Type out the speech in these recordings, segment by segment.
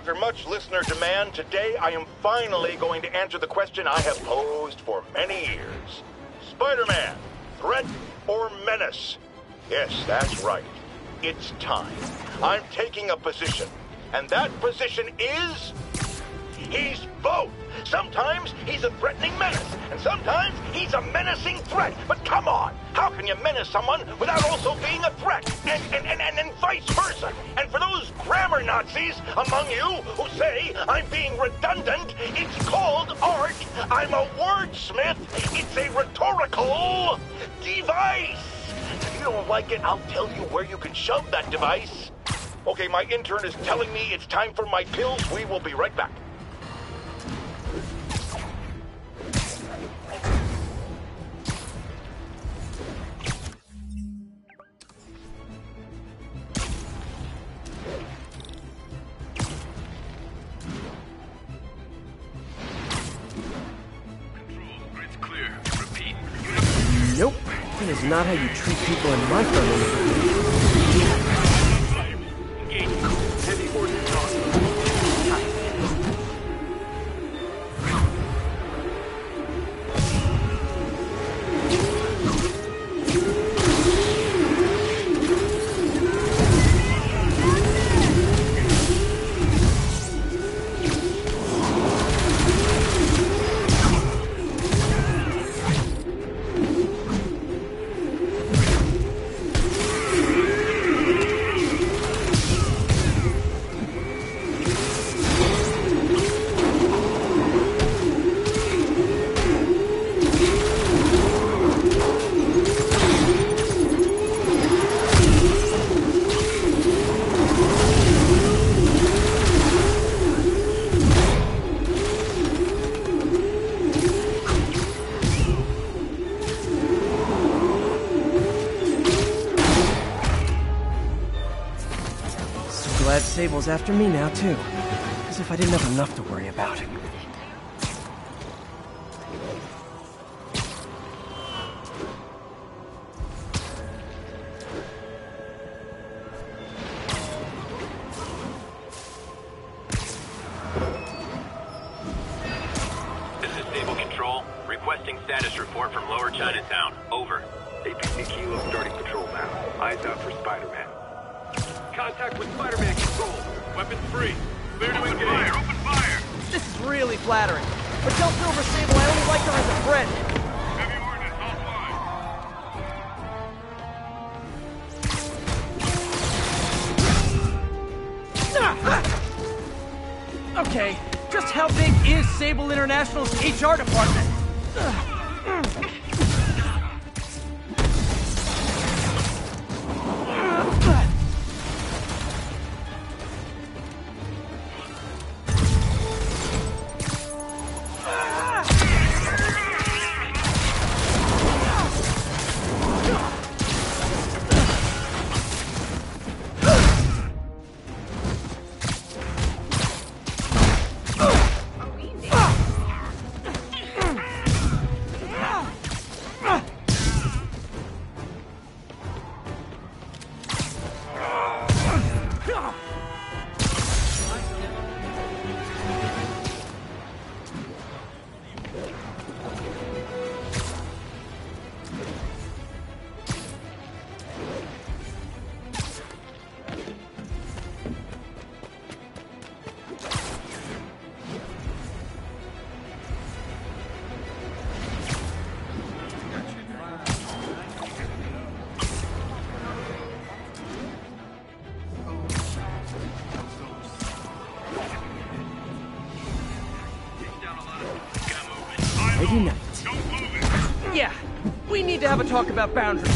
After much listener demand, today I am finally going to answer the question I have posed for many years. Spider-Man, threat or menace? Yes, that's right. It's time. I'm taking a position. And that position is... He's both. Sometimes he's a threatening menace, sometimes he's a menacing threat. But come on, how can you menace someone without also being a threat? And, and, and, and, and vice versa. And for those grammar Nazis among you who say I'm being redundant, it's called art. I'm a wordsmith. It's a rhetorical device. If you don't like it, I'll tell you where you can shove that device. Okay, my intern is telling me it's time for my pills. We will be right back. Not how you treat people in my firm. Sable's after me now, too. As if I didn't have enough to International's HR department? About boundaries.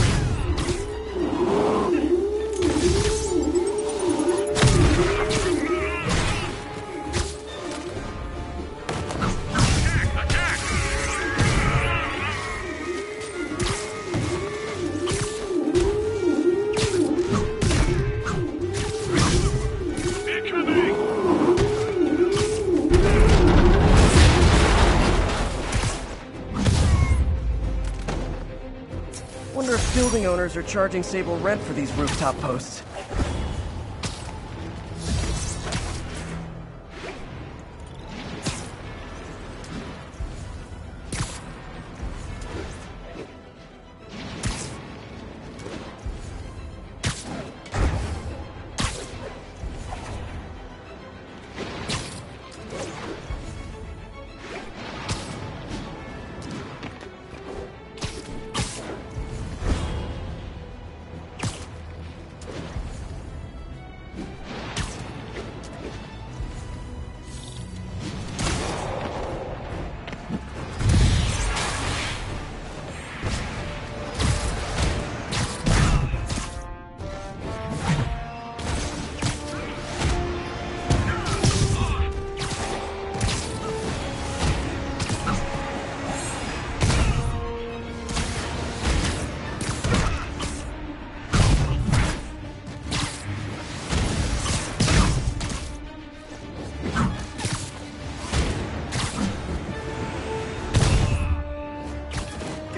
Owners are charging Sable rent for these rooftop posts.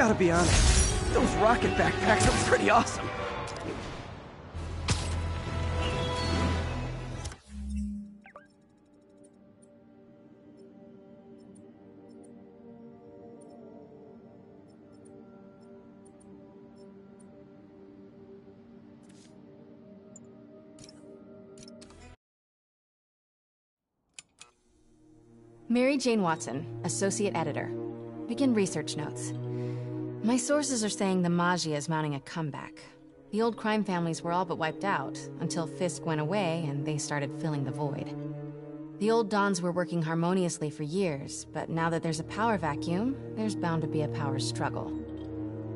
Gotta be honest, those rocket backpacks are pretty awesome. Mary Jane Watson, Associate Editor. Begin research notes. My sources are saying the Maggia is mounting a comeback. The old crime families were all but wiped out until Fisk went away and they started filling the void. The old Dons were working harmoniously for years, but now that there's a power vacuum, there's bound to be a power struggle.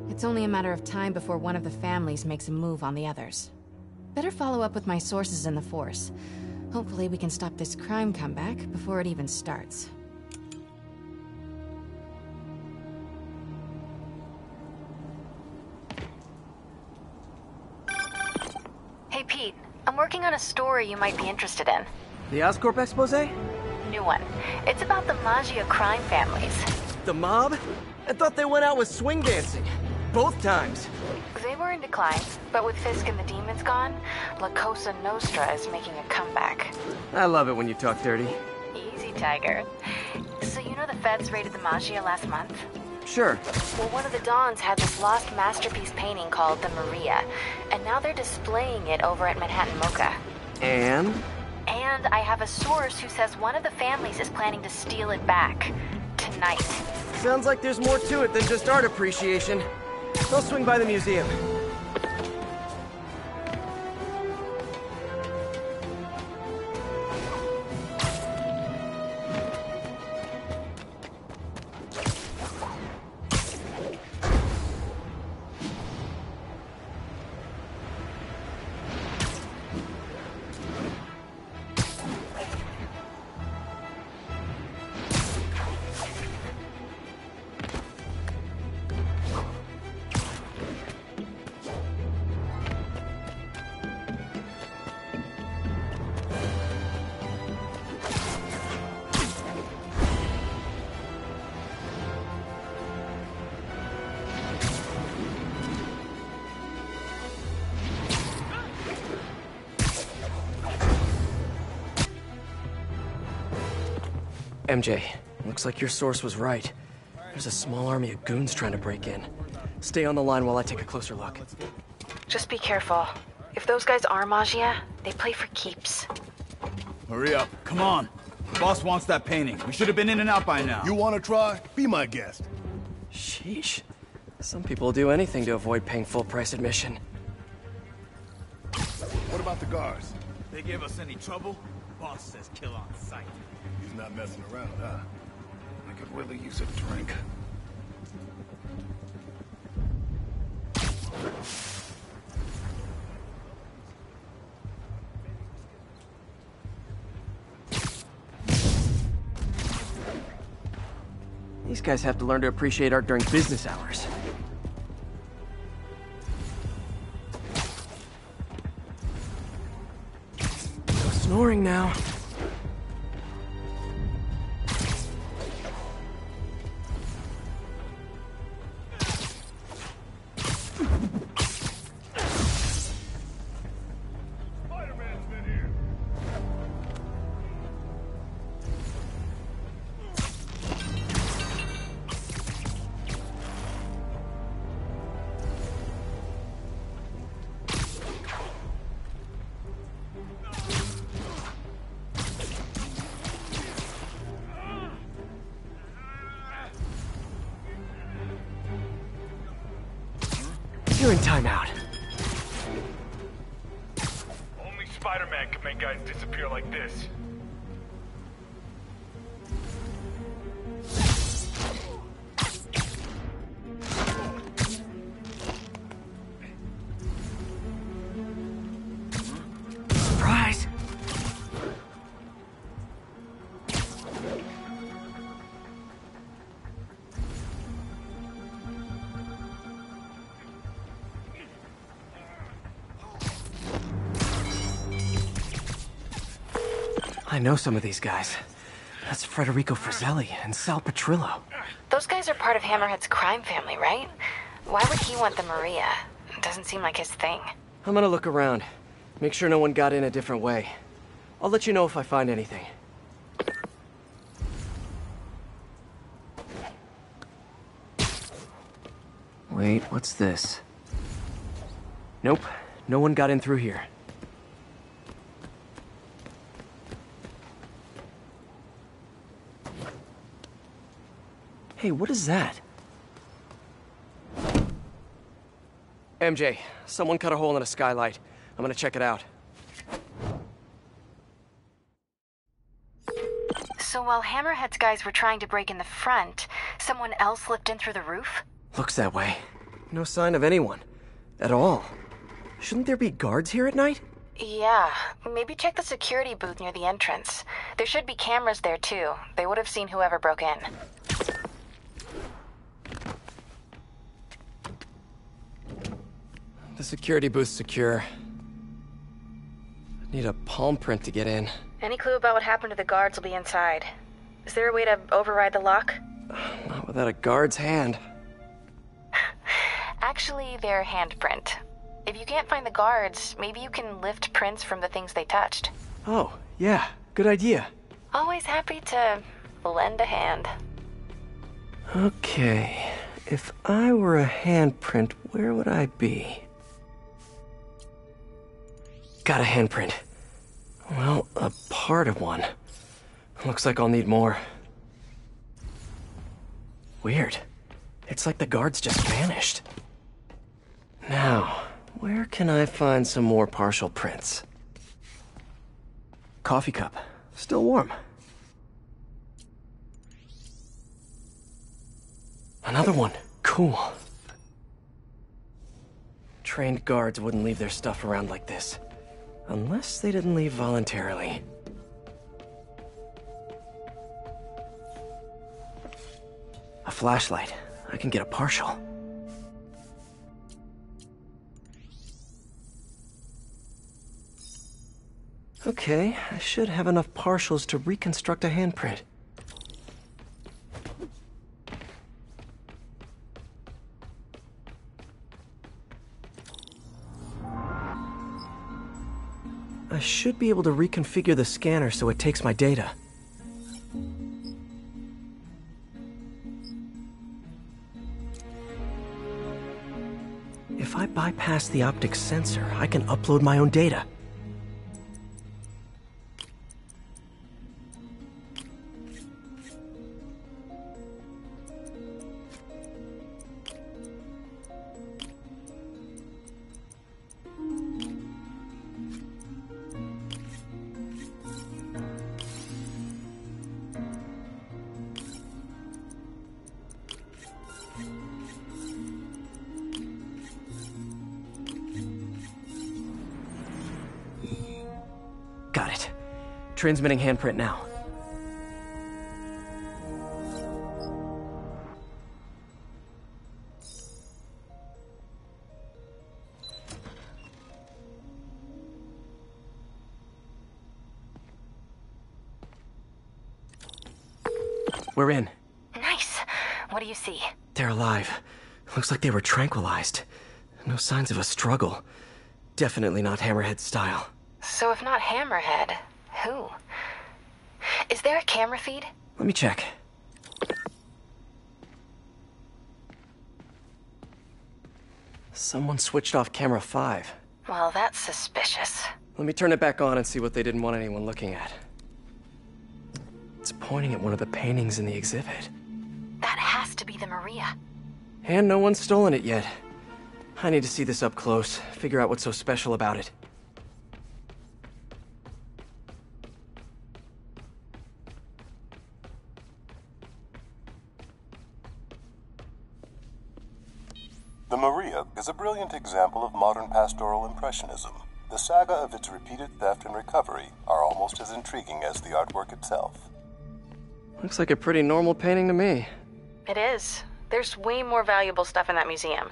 It's only a matter of time before one of the families makes a move on the others. Better follow up with my sources in the Force. Hopefully we can stop this crime comeback before it even starts. I'm working on a story you might be interested in. The Oscorp expose? New one. It's about the Maggia crime families. The mob? I thought they went out with swing dancing. Both times. They were in decline, but with Fisk and the demons gone, La Cosa Nostra is making a comeback. I love it when you talk dirty. Easy, Tiger. So you know the feds raided the Maggia last month? Sure. Well, one of the Dons had this lost masterpiece painting called the Maria, and now they're displaying it over at Manhattan Mocha. And? And I have a source who says one of the families is planning to steal it back. Tonight. Sounds like there's more to it than just art appreciation. I'll swing by the museum. MJ, looks like your source was right. There's a small army of goons trying to break in. Stay on the line while I take a closer look. Just be careful. If those guys are Maggia, they play for keeps. Hurry up. Come on. The Boss wants that painting. We should have been in and out by now. You want to try? Be my guest. Sheesh. Some people do anything to avoid paying full price admission. What about the guards? They give us any trouble? Boss says kill on sight. Not messing around, huh? I could really use a drink. These guys have to learn to appreciate art during business hours. No snoring now. you know some of these guys. That's Federico Frizzelli and Sal Petrillo. Those guys are part of Hammerhead's crime family, right? Why would he want the Maria? It Doesn't seem like his thing. I'm gonna look around. Make sure no one got in a different way. I'll let you know if I find anything. Wait, what's this? Nope, no one got in through here. Hey, what is that? MJ, someone cut a hole in a skylight. I'm gonna check it out. So while Hammerhead's guys were trying to break in the front, someone else slipped in through the roof? Looks that way. No sign of anyone. At all. Shouldn't there be guards here at night? Yeah, maybe check the security booth near the entrance. There should be cameras there too. They would have seen whoever broke in. The security booth's secure. I Need a palm print to get in. Any clue about what happened to the guards will be inside. Is there a way to override the lock? Not without a guard's hand. Actually, their handprint. If you can't find the guards, maybe you can lift prints from the things they touched. Oh, yeah, good idea. Always happy to lend a hand. Okay, if I were a handprint, where would I be? Got a handprint. Well, a part of one. Looks like I'll need more. Weird. It's like the guards just vanished. Now, where can I find some more partial prints? Coffee cup. Still warm. Another one. Cool. Trained guards wouldn't leave their stuff around like this. Unless they didn't leave voluntarily. A flashlight. I can get a partial. Okay, I should have enough partials to reconstruct a handprint. I should be able to reconfigure the scanner so it takes my data. If I bypass the optic sensor, I can upload my own data. Transmitting handprint now. We're in. Nice. What do you see? They're alive. Looks like they were tranquilized. No signs of a struggle. Definitely not Hammerhead style. So if not Hammerhead, who? Is there a camera feed? Let me check. Someone switched off camera 5. Well, that's suspicious. Let me turn it back on and see what they didn't want anyone looking at. It's pointing at one of the paintings in the exhibit. That has to be the Maria. And no one's stolen it yet. I need to see this up close, figure out what's so special about it. The Maria is a brilliant example of modern pastoral impressionism. The saga of its repeated theft and recovery are almost as intriguing as the artwork itself. Looks like a pretty normal painting to me. It is. There's way more valuable stuff in that museum.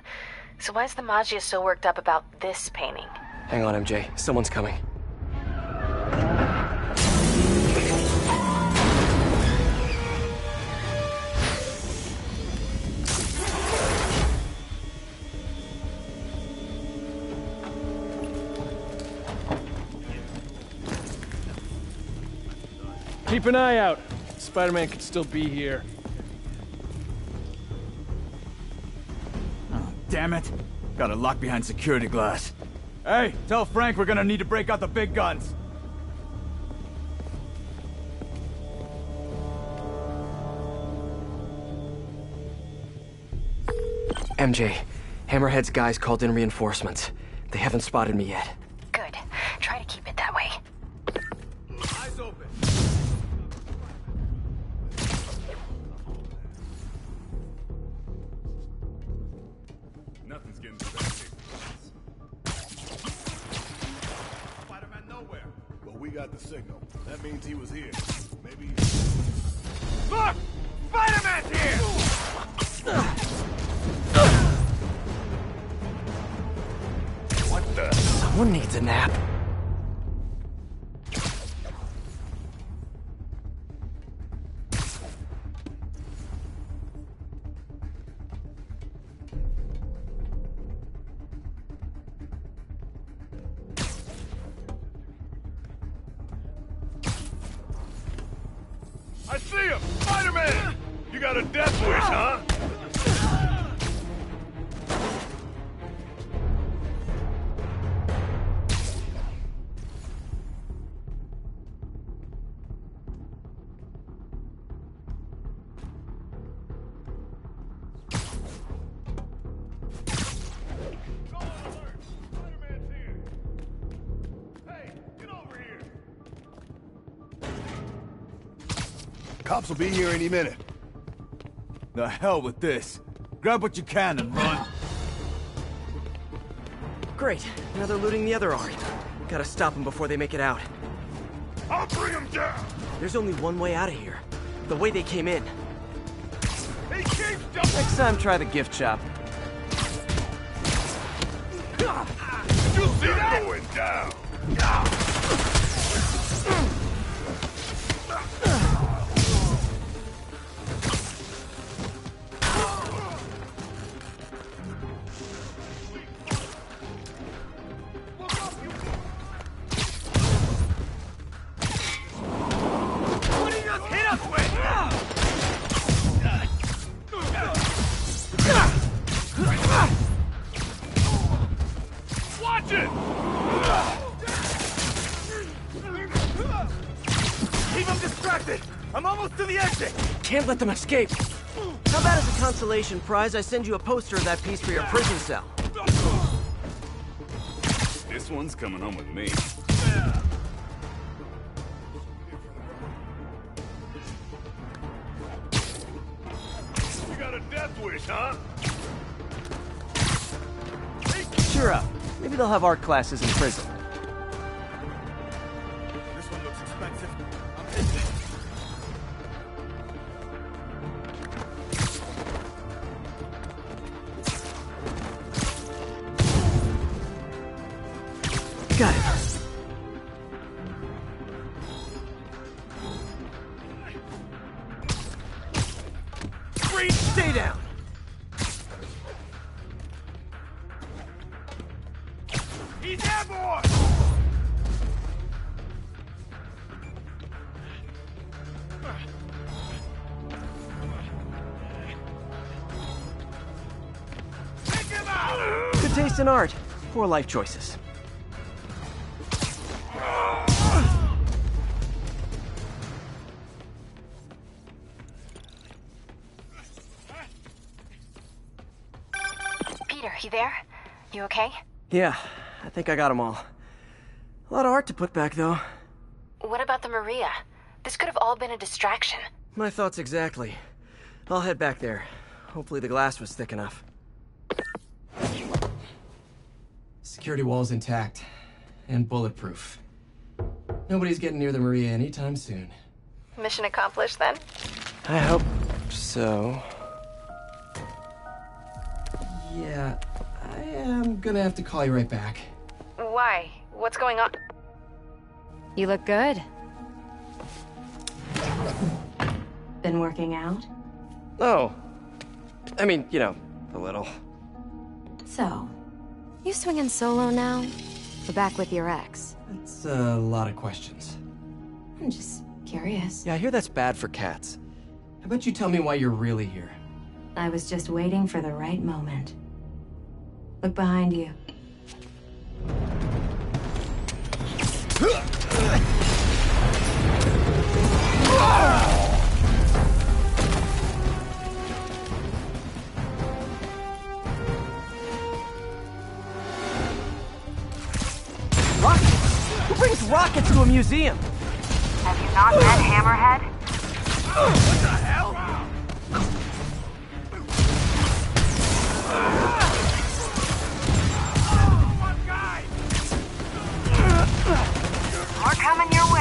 So why is the Maggia so worked up about this painting? Hang on, MJ. Someone's coming. Keep an eye out. Spider-Man could still be here. Oh, damn it. Got it locked behind security glass. Hey, tell Frank we're gonna need to break out the big guns. MJ, Hammerhead's guys called in reinforcements. They haven't spotted me yet. Will be here any minute. The hell with this. Grab what you can and run. Great. Now they're looting the other art. Gotta stop them before they make it out. I'll bring them down! There's only one way out of here. The way they came in. Next time, try the gift shop. You see that? Going down! Let them escape. How about as a consolation prize, I send you a poster of that piece for your prison cell? This one's coming home with me. You got a death wish, huh? Cheer up. Maybe they'll have art classes in prison. Art. Poor life choices. Peter, you there? You okay? Yeah, I think I got them all. A lot of art to put back, though. What about the Maria? This could have all been a distraction. My thoughts exactly. I'll head back there. Hopefully the glass was thick enough. Security wall's intact. And bulletproof. Nobody's getting near the Maria anytime soon. Mission accomplished then? I hope so. Yeah, I am gonna have to call you right back. Why? What's going on? You look good. Been working out? Oh. I mean, you know, a little. So, you swinging solo now? Or back with your ex? It's a lot of questions. I'm just Curious. Yeah, I hear that's bad for cats. How about you tell me why you're really here? I was just waiting for the right moment. Look behind you. Brings rockets to a museum? Have you not met Hammerhead? What the hell? More coming your way,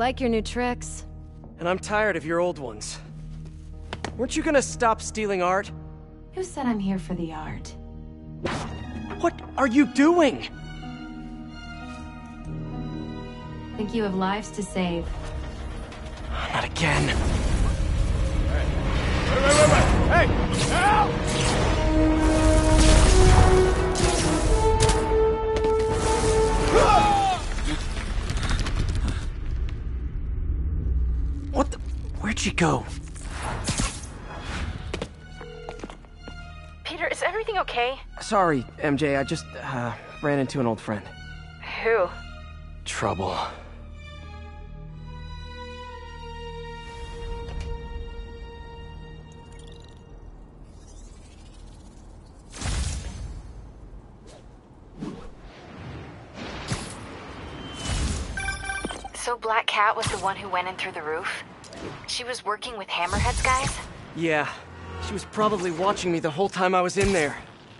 like your new tricks. And I'm tired of your old ones. Weren't you gonna stop stealing art? Who said I'm here for the art? What are you doing? Think you have lives to save. Not again. Go? Peter, is everything okay? Sorry, MJ, I just, uh, ran into an old friend. Who? Trouble. So Black Cat was the one who went in through the roof? She was working with Hammerhead's guys? Yeah, she was probably watching me the whole time I was in there.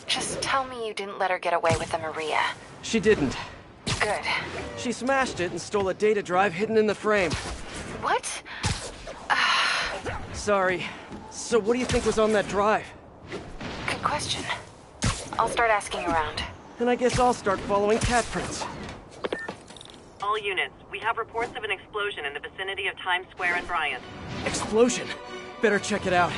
Just tell me you didn't let her get away with the Maria. She didn't. Good. She smashed it and stole a data drive hidden in the frame. What? Sorry. So what do you think was on that drive? Good question. I'll start asking around. And I guess I'll start following cat prints. All units, we have reports of an explosion in the vicinity of Times Square and Bryant. Explosion. Better check it out.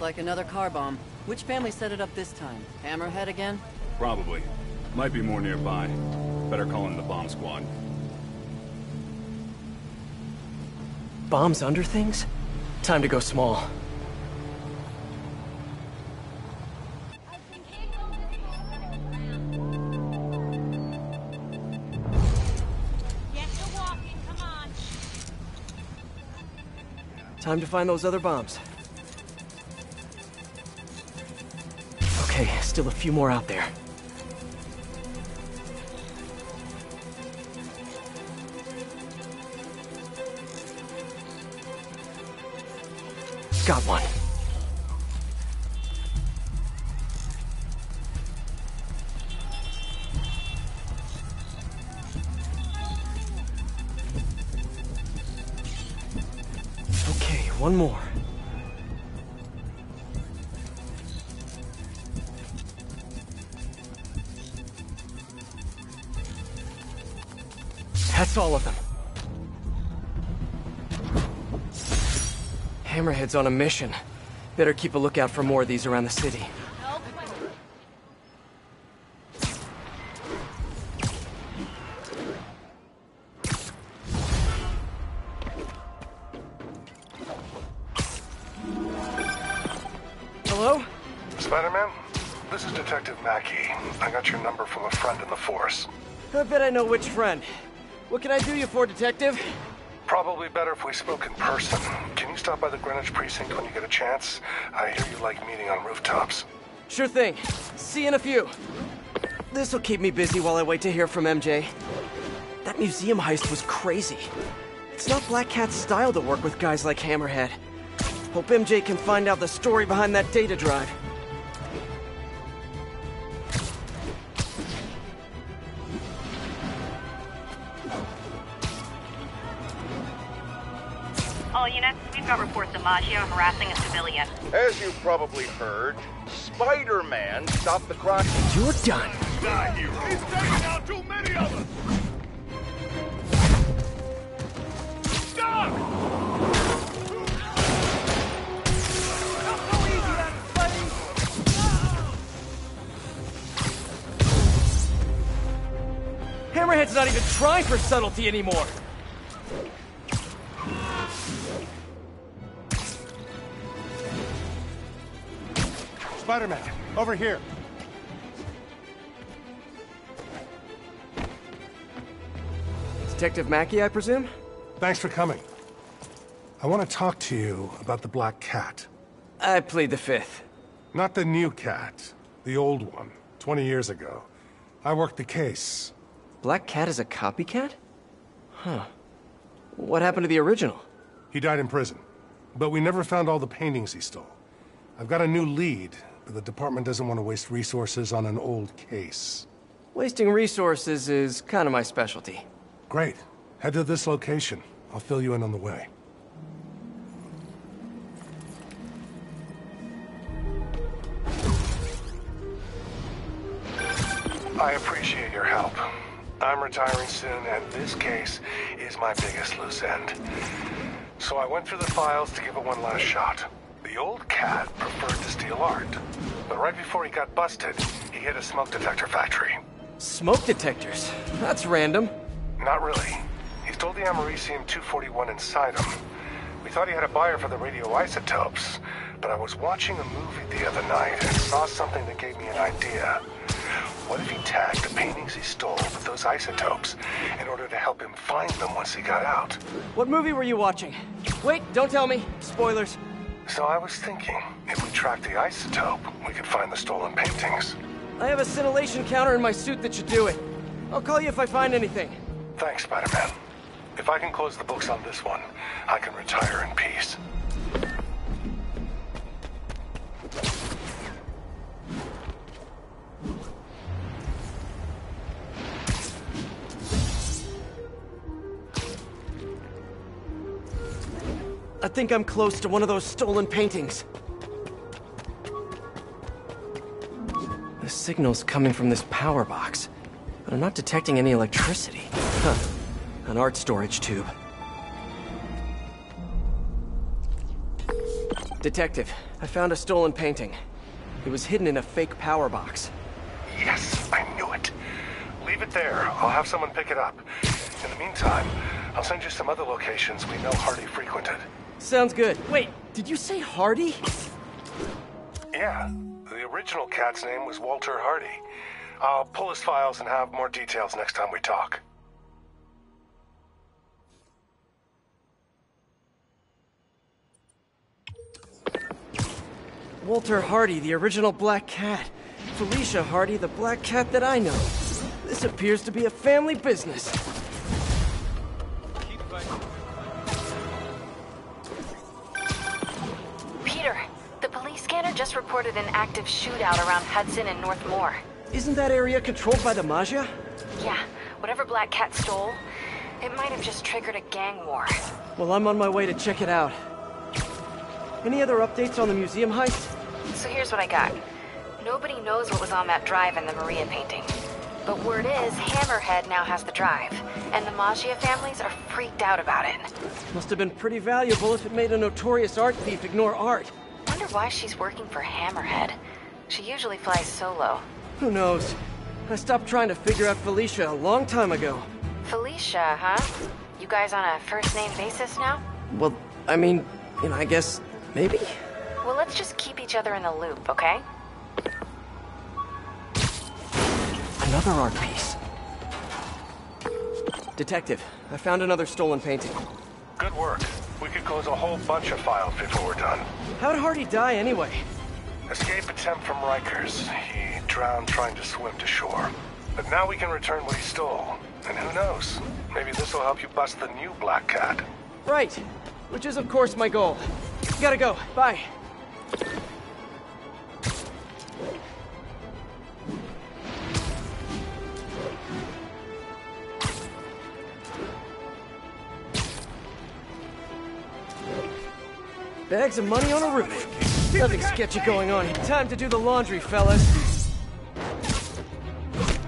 Looks like another car bomb. Which family set it up this time? Hammerhead again? Probably. Might be more nearby. Better call in the bomb squad. Bombs under things? Time to go small. Time to find those other bombs. Okay, still a few more out there. Got one. Okay, one more. That's all of them. Hammerhead's on a mission. Better keep a lookout for more of these around the city. Hello? Spider-Man? This is Detective Mackey. I got your number from a friend in the force. I bet I know which friend. What can I do you for, Detective? Probably better if we spoke in person. Can you stop by the Greenwich precinct when you get a chance? I hear you like meeting on rooftops. Sure thing. See you in a few. This'll keep me busy while I wait to hear from MJ. That museum heist was crazy. It's not Black Cat's style to work with guys like Hammerhead. Hope MJ can find out the story behind that data drive. Got reports of Maggia harassing a civilian. As you probably heard, Spider-Man stopped the crime. You're done. Die here. He's taking out too many of us. Stop! Hammerhead's not even trying for subtlety anymore. Spider-Man, over here. Detective Mackey, I presume? Thanks for coming. I want to talk to you about the Black Cat. I plead the fifth. Not the new cat, the old one, 20 years ago. I worked the case. Black Cat is a copycat? Huh. What happened to the original? He died in prison, but we never found all the paintings he stole. I've got a new lead, the department doesn't want to waste resources on an old case. Wasting resources is kind of my specialty. Great. Head to this location. I'll fill you in on the way. I appreciate your help. I'm retiring soon, and this case is my biggest loose end. So I went through the files to give it one last shot. The old cat preferred to steal art. But right before he got busted, he hit a smoke detector factory. Smoke detectors? That's random. Not really. He stole the Americium-241 inside him. We thought he had a buyer for the radioisotopes, but I was watching a movie the other night and saw something that gave me an idea. What if he tagged the paintings he stole with those isotopes in order to help him find them once he got out? What movie were you watching? Wait, don't tell me. Spoilers. So I was thinking, if we track the isotope, we could find the stolen paintings. I have a scintillation counter in my suit that should do it. I'll call you if I find anything. Thanks, Spider-Man. If I can close the books on this one, I can retire in peace. I think I'm close to one of those stolen paintings. The signal's coming from this power box, but I'm not detecting any electricity. Huh. An art storage tube. Detective, I found a stolen painting. It was hidden in a fake power box. Yes, I knew it. Leave it there. I'll have someone pick it up. In the meantime, I'll send you some other locations we know Hardy frequented. Sounds good. Wait, did you say Hardy? Yeah, the original cat's name was Walter Hardy. I'll pull his files and have more details next time we talk. Walter Hardy, the original Black Cat. Felicia Hardy, the Black Cat that I know. This appears to be a family business. Peter, the police scanner just reported an active shootout around Hudson and North Moore. Isn't that area controlled by the Maggia? Yeah, whatever Black Cat stole, it might have just triggered a gang war. Well, I'm on my way to check it out. Any other updates on the museum heist? So here's what I got. Nobody knows what was on that drive in the Maria painting. But word is, Hammerhead now has the drive, and the Maggia families are freaked out about it. Must have been pretty valuable if it made a notorious art thief ignore art. Wonder why she's working for Hammerhead. She usually flies solo. Who knows? I stopped trying to figure out Felicia a long time ago. Felicia, huh? You guys on a first name basis now? Well, I mean, you know, I guess maybe? Well, let's just keep each other in the loop, okay? Another art piece. Detective, I found another stolen painting. Good work. We could close a whole bunch of files before we're done. How'd Hardy die anyway? Escape attempt from Rikers. He drowned trying to swim to shore. But now we can return what he stole. And who knows? Maybe this will help you bust the new Black Cat. Right. Which is, of course, my goal. Gotta go. Bye. Bags of money on a roof. Nothing sketchy going on. Time to do the laundry, fellas.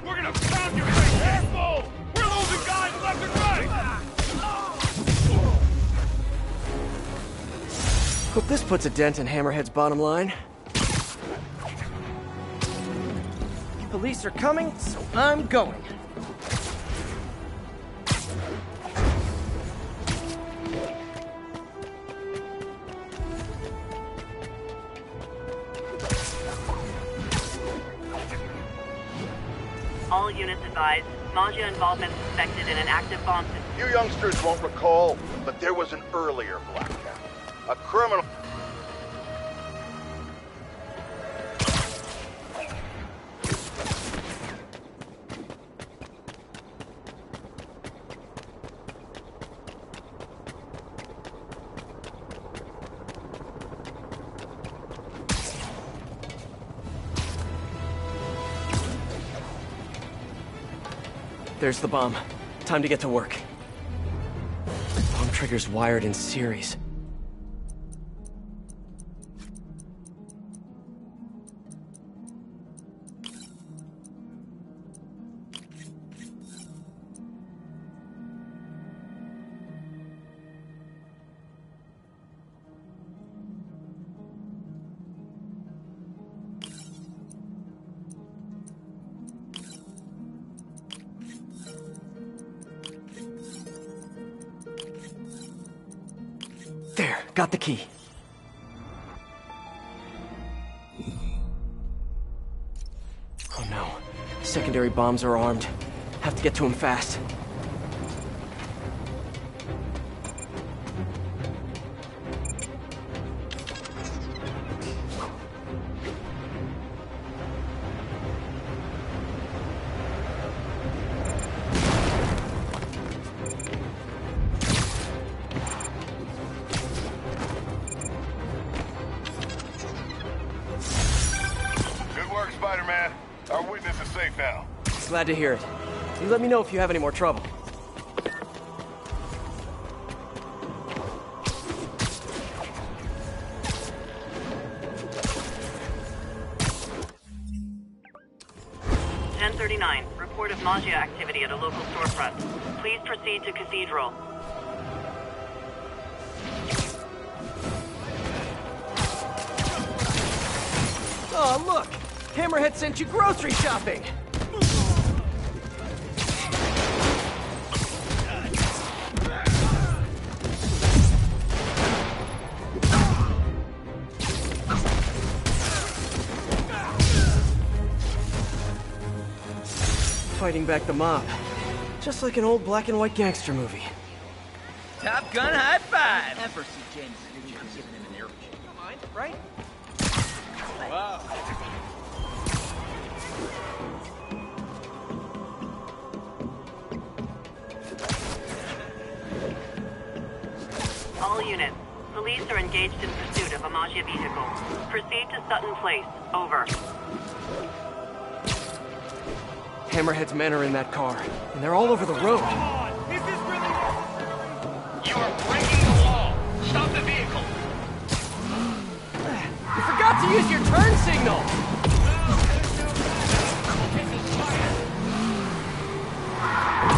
We're gonna pound your face, asshole! We're losing guys left and right! Hope this puts a dent in Hammerhead's bottom line. Police are coming, so I'm going. Maggia involvement suspected in an active bomb system. You youngsters won't recall, but there was an earlier Black Cat. A criminal. There's the bomb. Time to get to work. Bomb trigger's wired in series. Got the key. Oh no. Secondary bombs are armed. Have to get to him fast. Glad to hear it. You let me know if you have any more trouble. Ten thirty-nine. Report of Maggia activity at a local storefront. Please proceed to Cathedral. Oh, look! Hammerhead sent you grocery shopping! Fighting back the mob. Just like an old black and white gangster movie. Top Gun high five! Ever see James Richards giving him an air You mind, right? Wow. All units. Police are engaged in pursuit of a Maggia vehicle. Proceed to Sutton Place. Over. Hammerhead's men are in that car, and they're all over the road. Come on! Is really necessary? You are breaking the law! Stop the vehicle! You forgot to use your turn signal!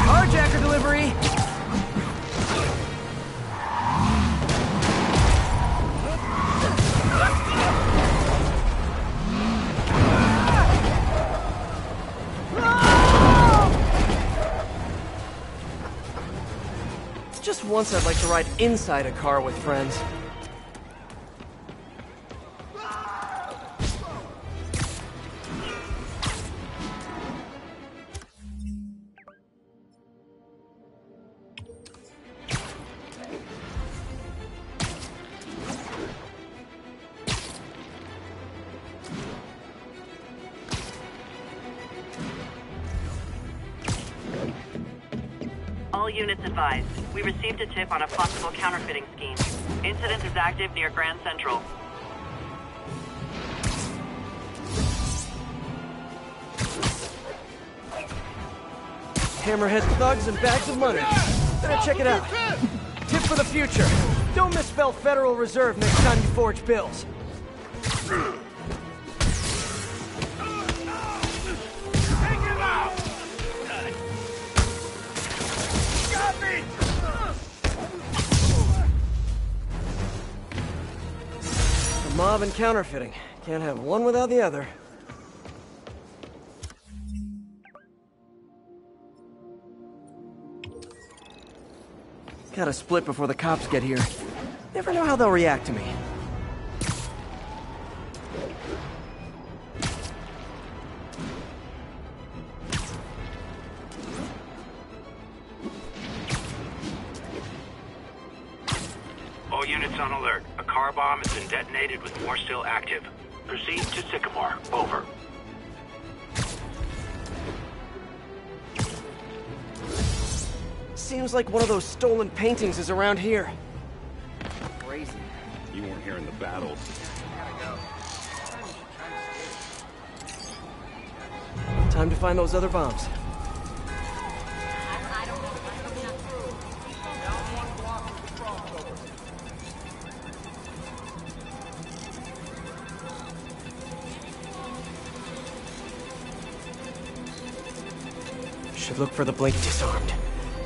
Carjacker delivery! Once I'd like to ride inside a car with friends. Received a tip on a possible counterfeiting scheme. Incident is active near Grand Central. Hammerhead thugs and bags of money. Better check it out. Tip for the future. Don't misspell Federal Reserve next time you forge bills. Mob and counterfeiting. Can't have one without the other. Gotta split before the cops get here. Never know how they'll react to me. Has with more still active. Proceed to Sycamore. Over. Seems like one of those stolen paintings is around here. Crazy. You weren't here in the battle. Time to find those other bombs. Should look for the blink disarmed.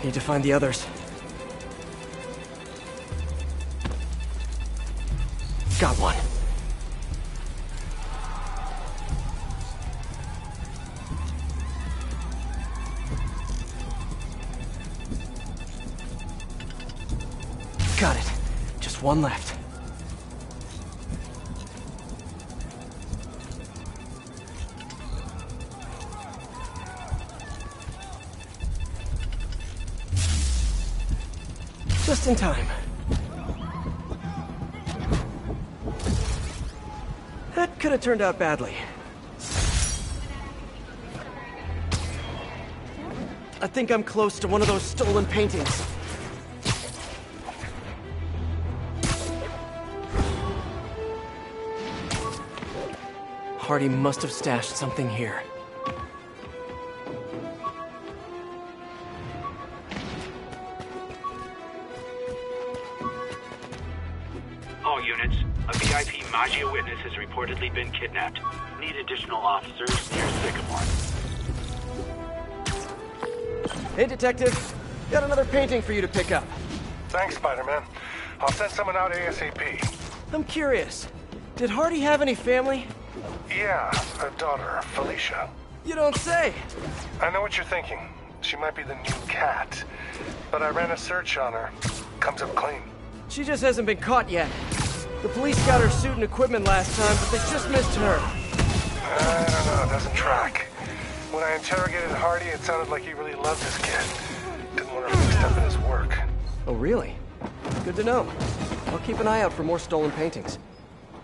Need to find the others. Turned out badly. I think I'm close to one of those stolen paintings. Hardy must have stashed something here. Kidnapped. Need additional officers near Sycamore. Hey, Detective. Got another painting for you to pick up. Thanks, Spider-Man. I'll send someone out ASAP. I'm curious. Did Hardy have any family? Yeah, a daughter, Felicia. You don't say. I know what you're thinking. She might be the new cat. But I ran a search on her. Comes up clean. She just hasn't been caught yet. The police got her suit and equipment last time, but they just missed her. I don't know, it doesn't track. When I interrogated Hardy, it sounded like he really loved his kid. Didn't want her mixed up in his work. Oh, really? Good to know. I'll keep an eye out for more stolen paintings.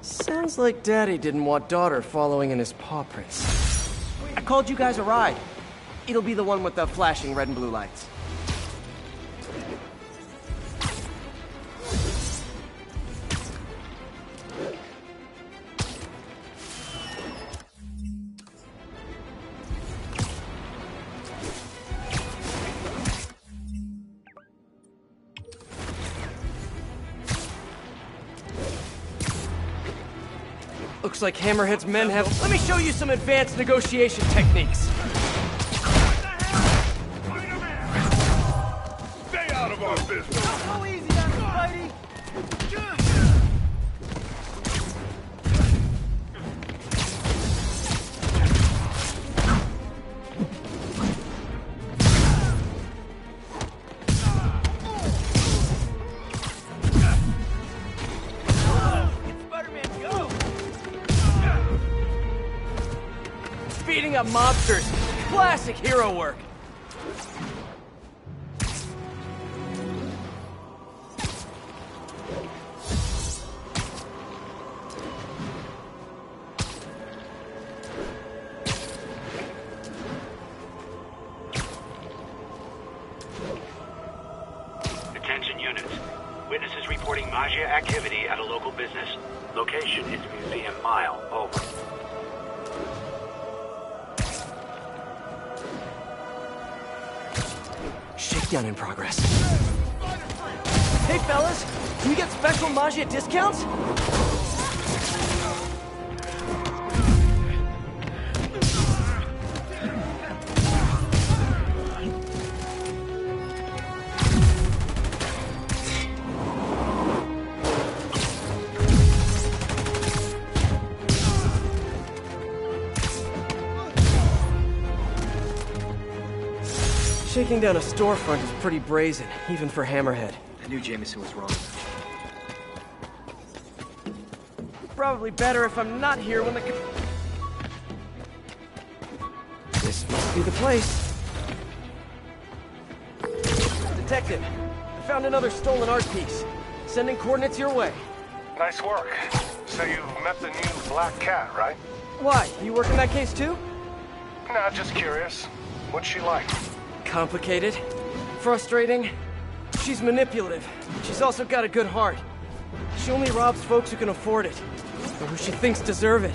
Sounds like Daddy didn't want daughter following in his paw prints. I called you guys a ride. It'll be the one with the flashing red and blue lights. Like Hammerhead's men have... Let me show you some advanced negotiation techniques. Classic hero work. Shaking down a storefront is pretty brazen, even for Hammerhead. I knew Jameson was wrong. Probably better if I'm not here when the... This must be the place. Detective, I found another stolen art piece. Sending coordinates your way. Nice work. So you've met the new Black Cat, right? Why? You working that case too? Nah, just curious. What's she like? Complicated. Frustrating. She's manipulative. She's also got a good heart. She only robs folks who can afford it. Or who she thinks deserve it.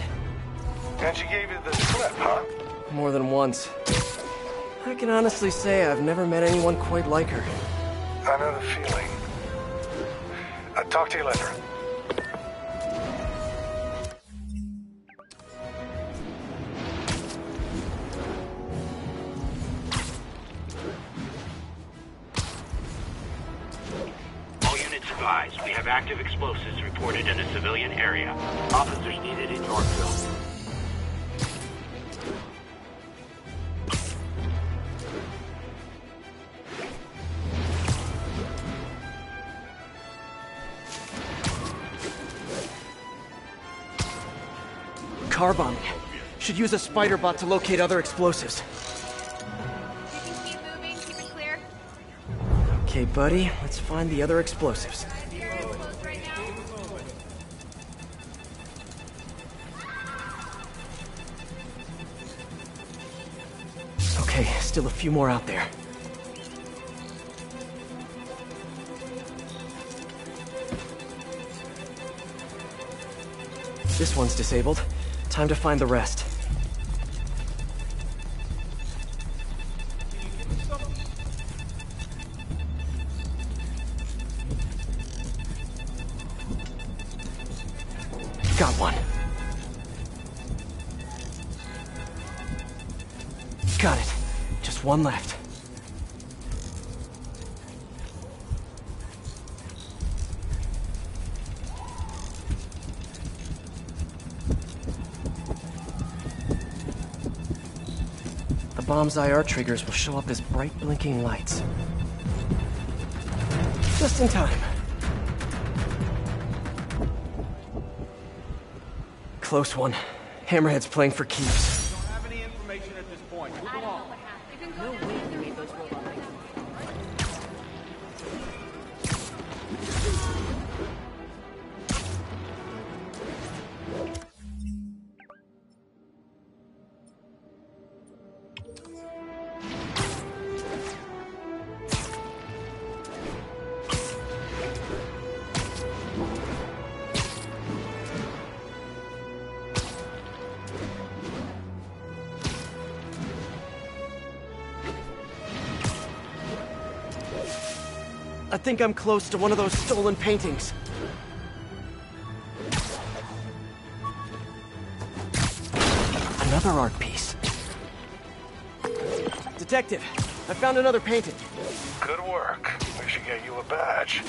And she gave you the slip, huh? More than once. I can honestly say I've never met anyone quite like her. I know the feeling. I'll talk to you later. Explosives reported in a civilian area. Officers needed in Yorkville. Car bombing. Should use a spider bot to locate other explosives. Okay, buddy, let's find the other explosives. Still a few more out there. This one's disabled. Time to find the rest. One left. The bomb's IR triggers will show up as bright blinking lights. Just in time. Close one. Hammerhead's playing for keeps. Think I'm close to one of those stolen paintings. Another art piece. Detective, I found another painting. Good work. We should get you a badge.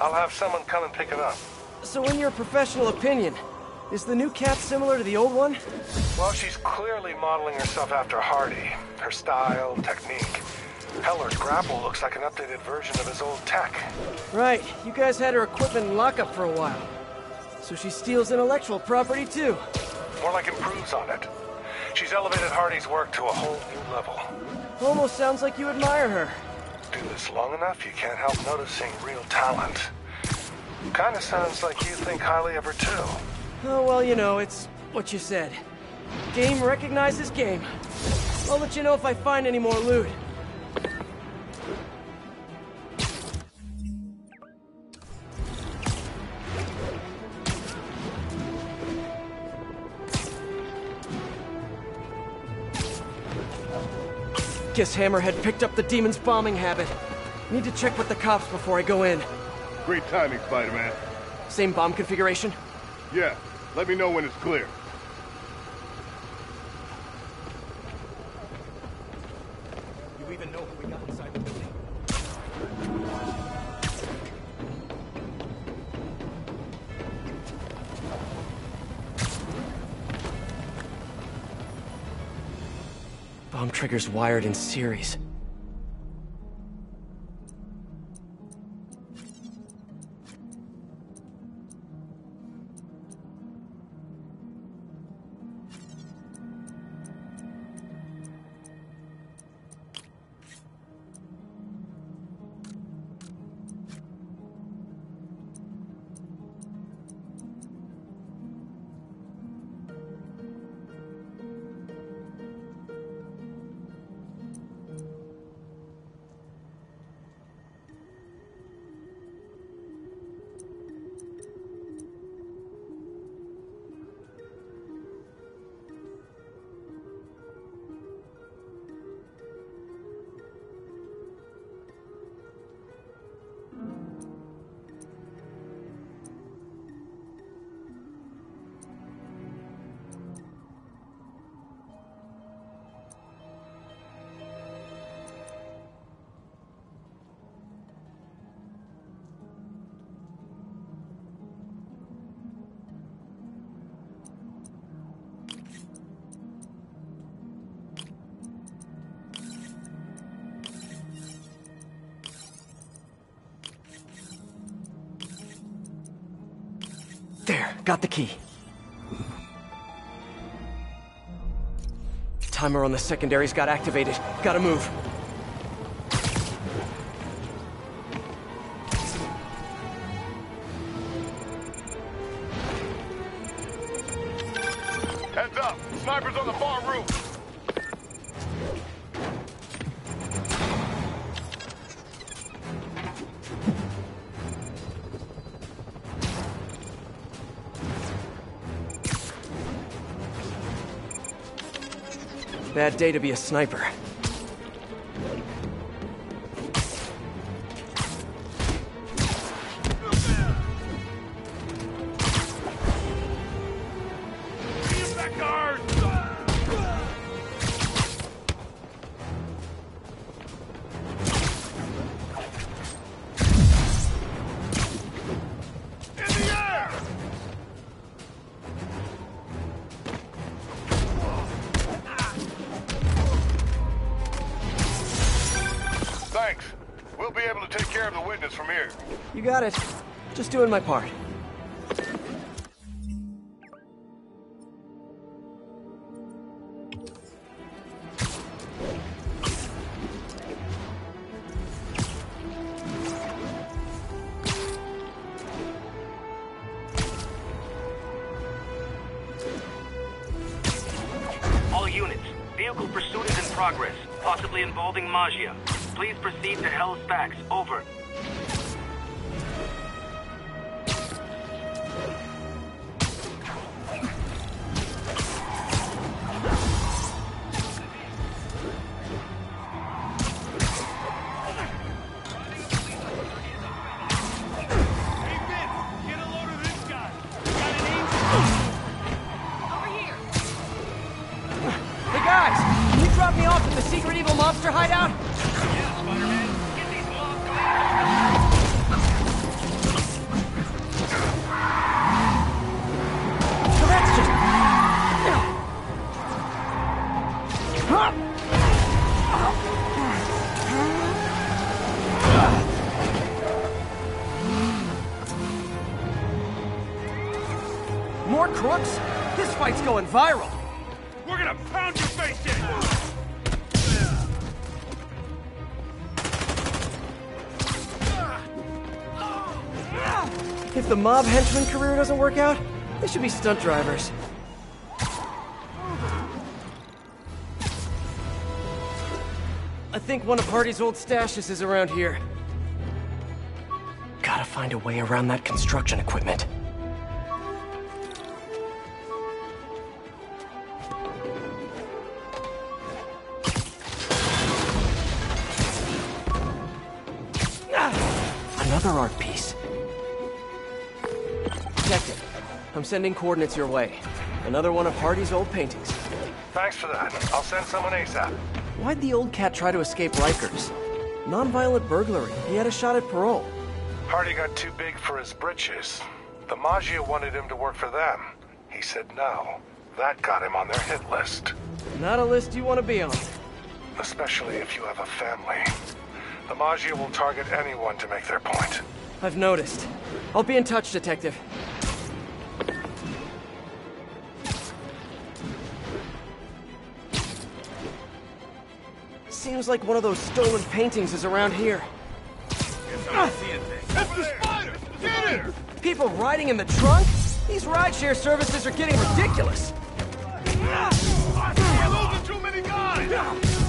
I'll have someone come and pick it up. So in your professional opinion, is the new cat similar to the old one? Well, she's clearly modeling herself after Hardy. Her style, technique. Heller's grapple looks like an updated version of his old tech. Right, you guys had her equipment in lockup for a while. So she steals intellectual property too. More like improves on it. She's elevated Hardy's work to a whole new level. Almost sounds like you admire her. Do this long enough, you can't help noticing real talent. Kinda sounds like you think highly of her too. Oh, well, you know, it's what you said. Game recognizes game. I'll let you know if I find any more loot. Guess Hammerhead picked up the demon's bombing habit. Need to check with the cops before I go in. Great timing, Spider-Man. Same bomb configuration? Yeah. Let me know when it's clear. Bomb triggers wired in series. Got the key. Timer on the secondary's got activated. Gotta move. Day to be a sniper. Doing my part. Viral. We're gonna pound your face in! If the mob henchman career doesn't work out, they should be stunt drivers. I think one of Hardy's old stashes is around here. Gotta find a way around that construction equipment. Sending coordinates your way. Another one of Hardy's old paintings. Thanks for that. I'll send someone ASAP. Why'd the old cat try to escape Rikers? Nonviolent burglary. He had a shot at parole. Hardy got too big for his britches. The Maggia wanted him to work for them. He said no. That got him on their hit list. Not a list you want to be on. Especially if you have a family. The Maggia will target anyone to make their point. I've noticed. I'll be in touch, Detective. Seems like one of those stolen paintings is around here. That's the spider! Get! People riding in the trunk? These rideshare services are getting ridiculous. Too many guys!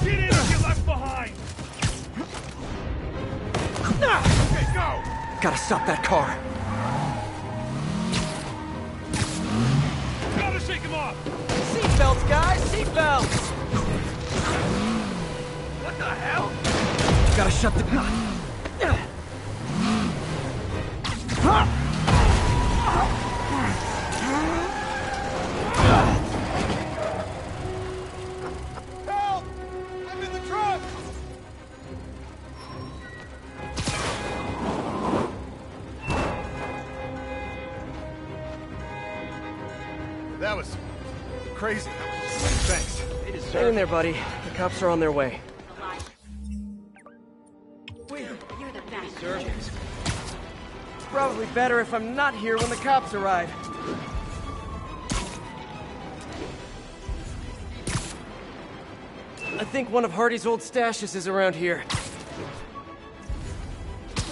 Get in get left behind! Okay, go! Gotta stop that car. Gotta shake him off! Seatbelts, guys! Seatbelts! What the hell? Gotta shut the... Help! I'm in the truck! That was crazy. Thanks. Hang in there, buddy. The cops are on their way. Probably better if I'm not here when the cops arrive. I think one of Hardy's old stashes is around here.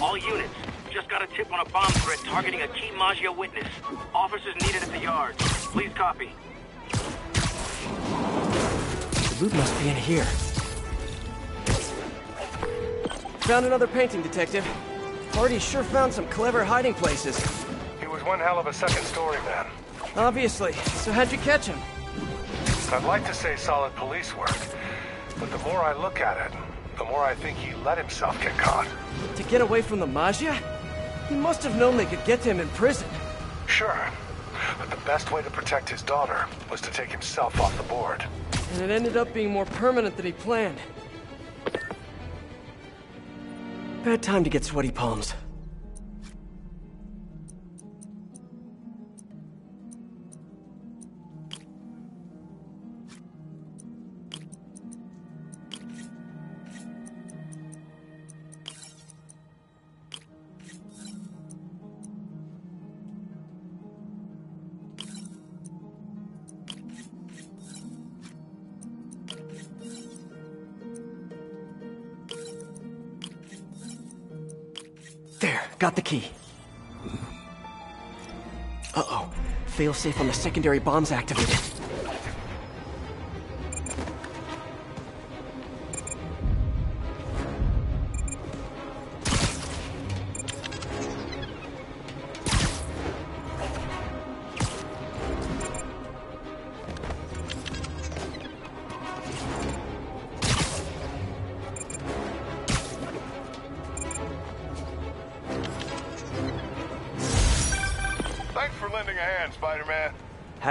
All units, just got a tip on a bomb threat targeting a key Maggia witness. Officers needed at the yard. Please copy. The loot must be in here. Found another painting, Detective. Hardy sure found some clever hiding places. He was one hell of a second story man. Obviously. So how'd you catch him? I'd like to say solid police work, but the more I look at it, the more I think he let himself get caught. To get away from the Maggia? He must have known they could get to him in prison. Sure, but the best way to protect his daughter was to take himself off the board. And it ended up being more permanent than he planned. Bad time to get sweaty palms. Got the key. Uh-oh. Failsafe on the secondary bomb's activated.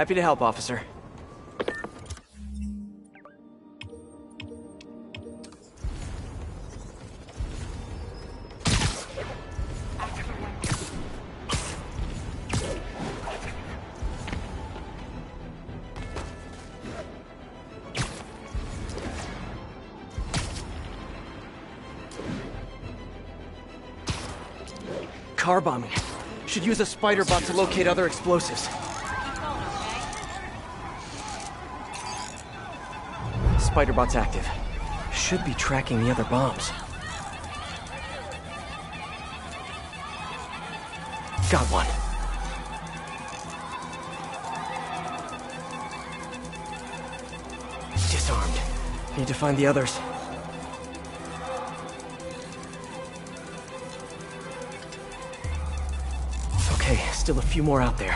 Happy to help, officer. Car bombing. Should use a spider bot to locate other explosives. Spider-Bot's active. Should be tracking the other bombs. Got one. Disarmed. Need to find the others. Okay, still a few more out there.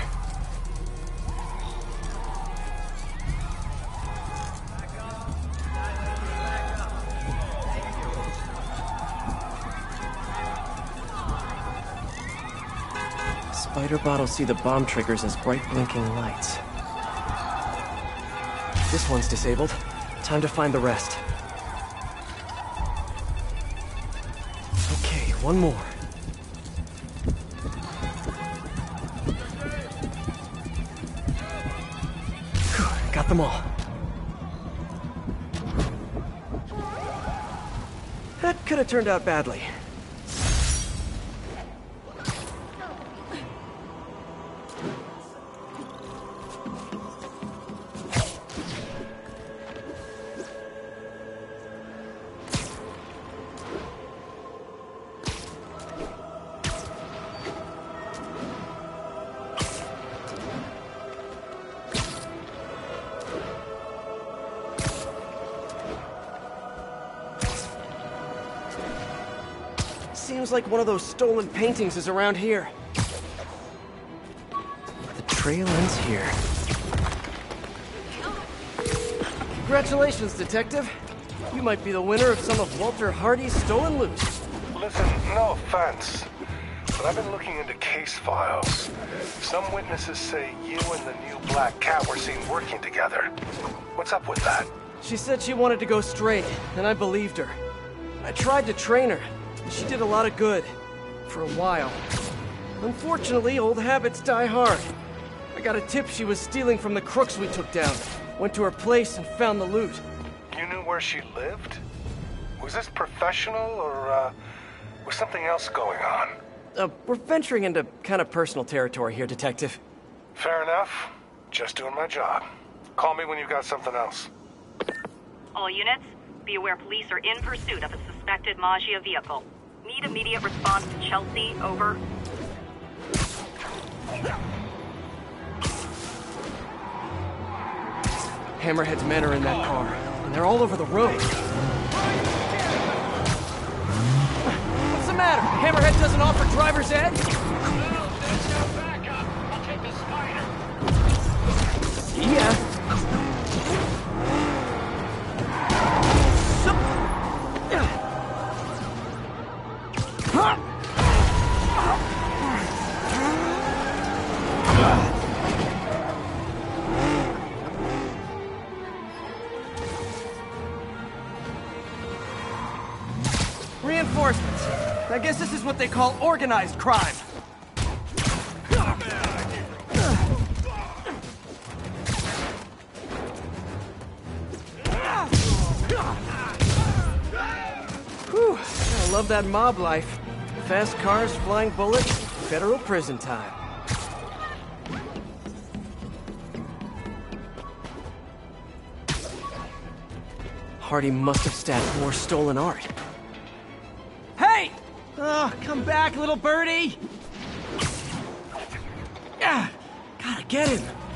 Will see the bomb triggers as bright blinking lights. This one's disabled. Time to find the rest. Okay, one more. Got them all. That could have turned out badly. Like one of those stolen paintings is around here. The trail ends here. Congratulations, Detective. You might be the winner of some of Walter Hardy's stolen loot. Listen, no offense, but I've been looking into case files. Some witnesses say you and the new Black Cat were seen working together. What's up with that? She said she wanted to go straight, and I believed her. I tried to train her, and she did a lot of good. For a while. Unfortunately, old habits die hard. I got a tip she was stealing from the crooks we took down. Went to her place and found the loot. You knew where she lived? Was this professional or, uh, was something else going on? Uh, we're venturing into kind of personal territory here, Detective. Fair enough. Just doing my job. Call me when you've got something else. All units, be aware police are in pursuit of a suspected Maggia vehicle. Need immediate response to Chelsea, over. Hammerhead's men are in that car, and they're all over the road. What's the matter? Hammerhead doesn't offer driver's ed? Yeah. I guess this is what they call organized crime. Whew, I love that mob life. Fast cars, flying bullets, federal prison time. Hardy must have stashed more stolen art. Hey! Oh, come back, little birdie! Gotta get him.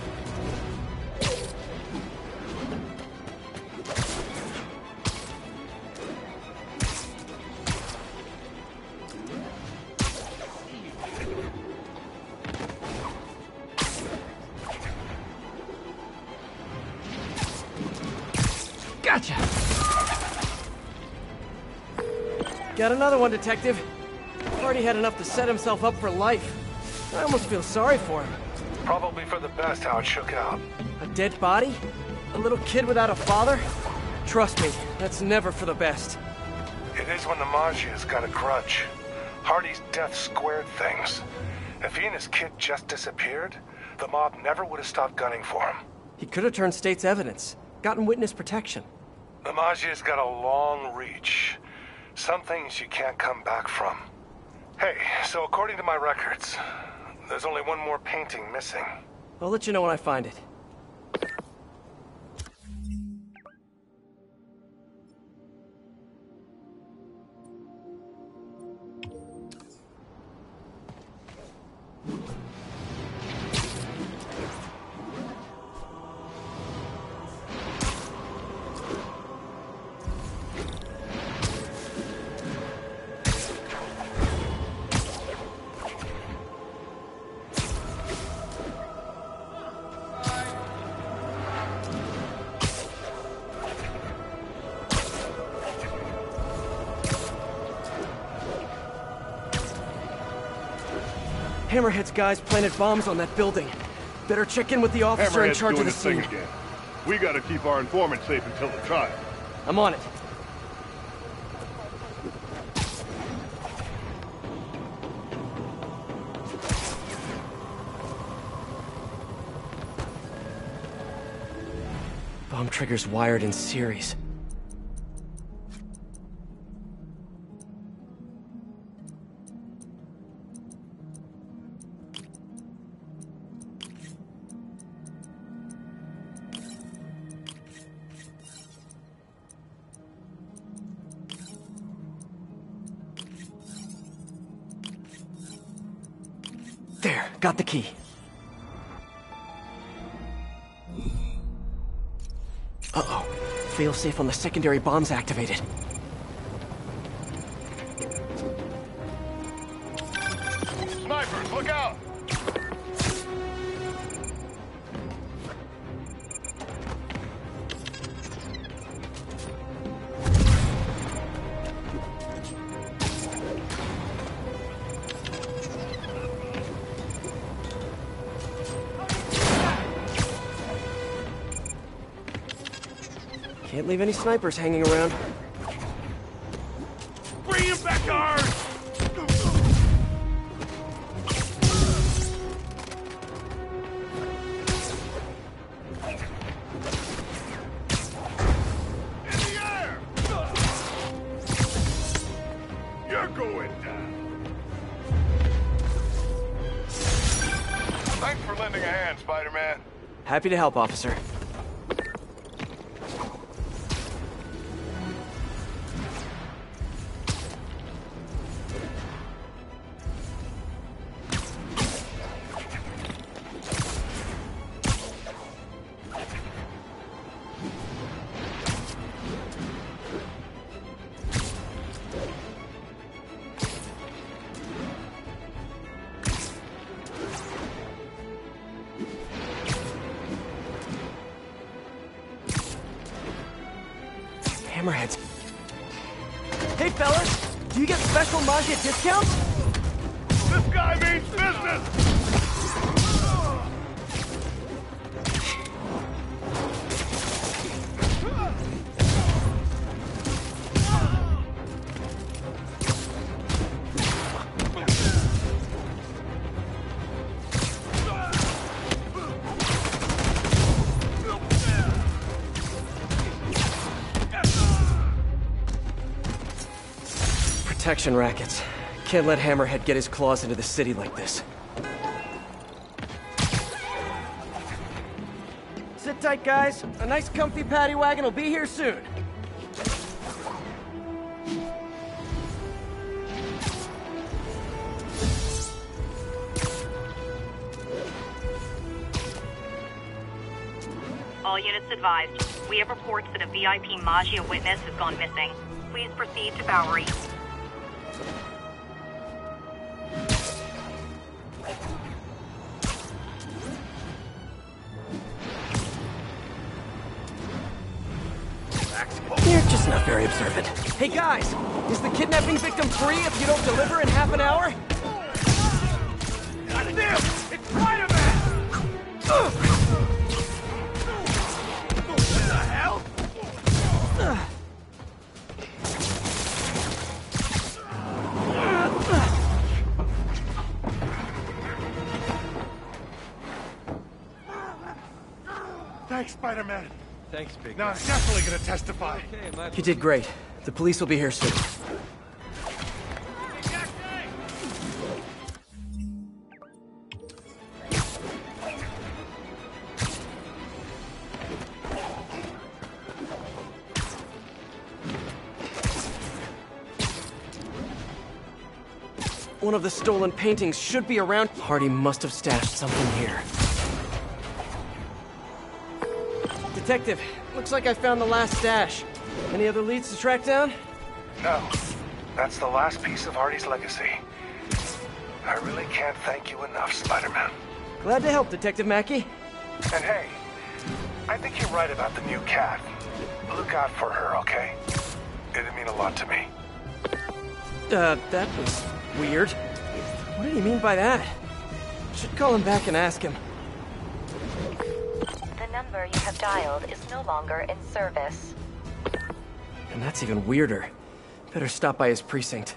Got another one, Detective. Hardy had enough to set himself up for life. I almost feel sorry for him. Probably for the best how it shook out. A dead body? A little kid without a father? Trust me, that's never for the best. It is when the Maggia's got a grudge. Hardy's death squared things. If he and his kid just disappeared, the mob never would have stopped gunning for him. He could have turned state's evidence, gotten witness protection. The Maggia's got a long reach. Some things you can't come back from. Hey, so according to my records, there's only one more painting missing. I'll let you know when I find it. Hammerhead's guys planted bombs on that building. Better check in with the officer in charge doing of the his thing scene. again. We gotta keep our informant safe until the trial. I'm on it. Bomb triggers wired in series. Got the key. Uh-oh. Failsafe on the secondary bomb's activated. Snipers, look out! Leave any snipers hanging around. Bring him back ours! In the air! You're going down. Thanks for lending a hand, Spider-Man. Happy to help, officer. Protection rackets. Can't let Hammerhead get his claws into the city like this. Sit tight, guys. A nice comfy paddy wagon will be here soon. All units advised. We have reports that a VIP Maggia witness has gone missing. Please proceed to Bowery. Big Now I'm definitely gonna testify. You did great. The police will be here soon. One of the stolen paintings should be around. Hardy must have stashed something here. Detective, looks like I found the last stash. Any other leads to track down? No. That's the last piece of Hardy's legacy. I really can't thank you enough, Spider-Man. Glad to help, Detective Mackey. And hey, I think you're right about the new cat. Look out for her, okay? It'd mean a lot to me. Uh, that was weird. What did he mean by that? Should call him back and ask him. Number you have dialed is no longer in service. And that's even weirder. Better stop by his precinct.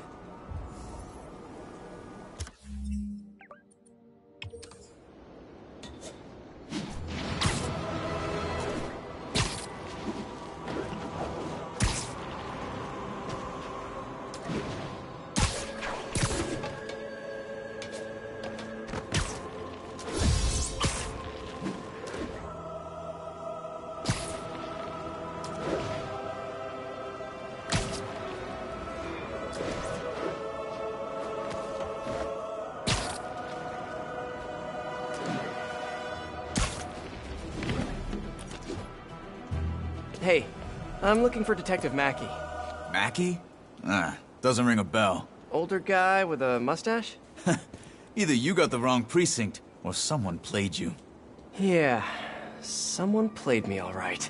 I'm looking for Detective Mackey. Mackey? Ah, doesn't ring a bell. Older guy with a mustache? Either you got the wrong precinct, or someone played you. Yeah, someone played me all right.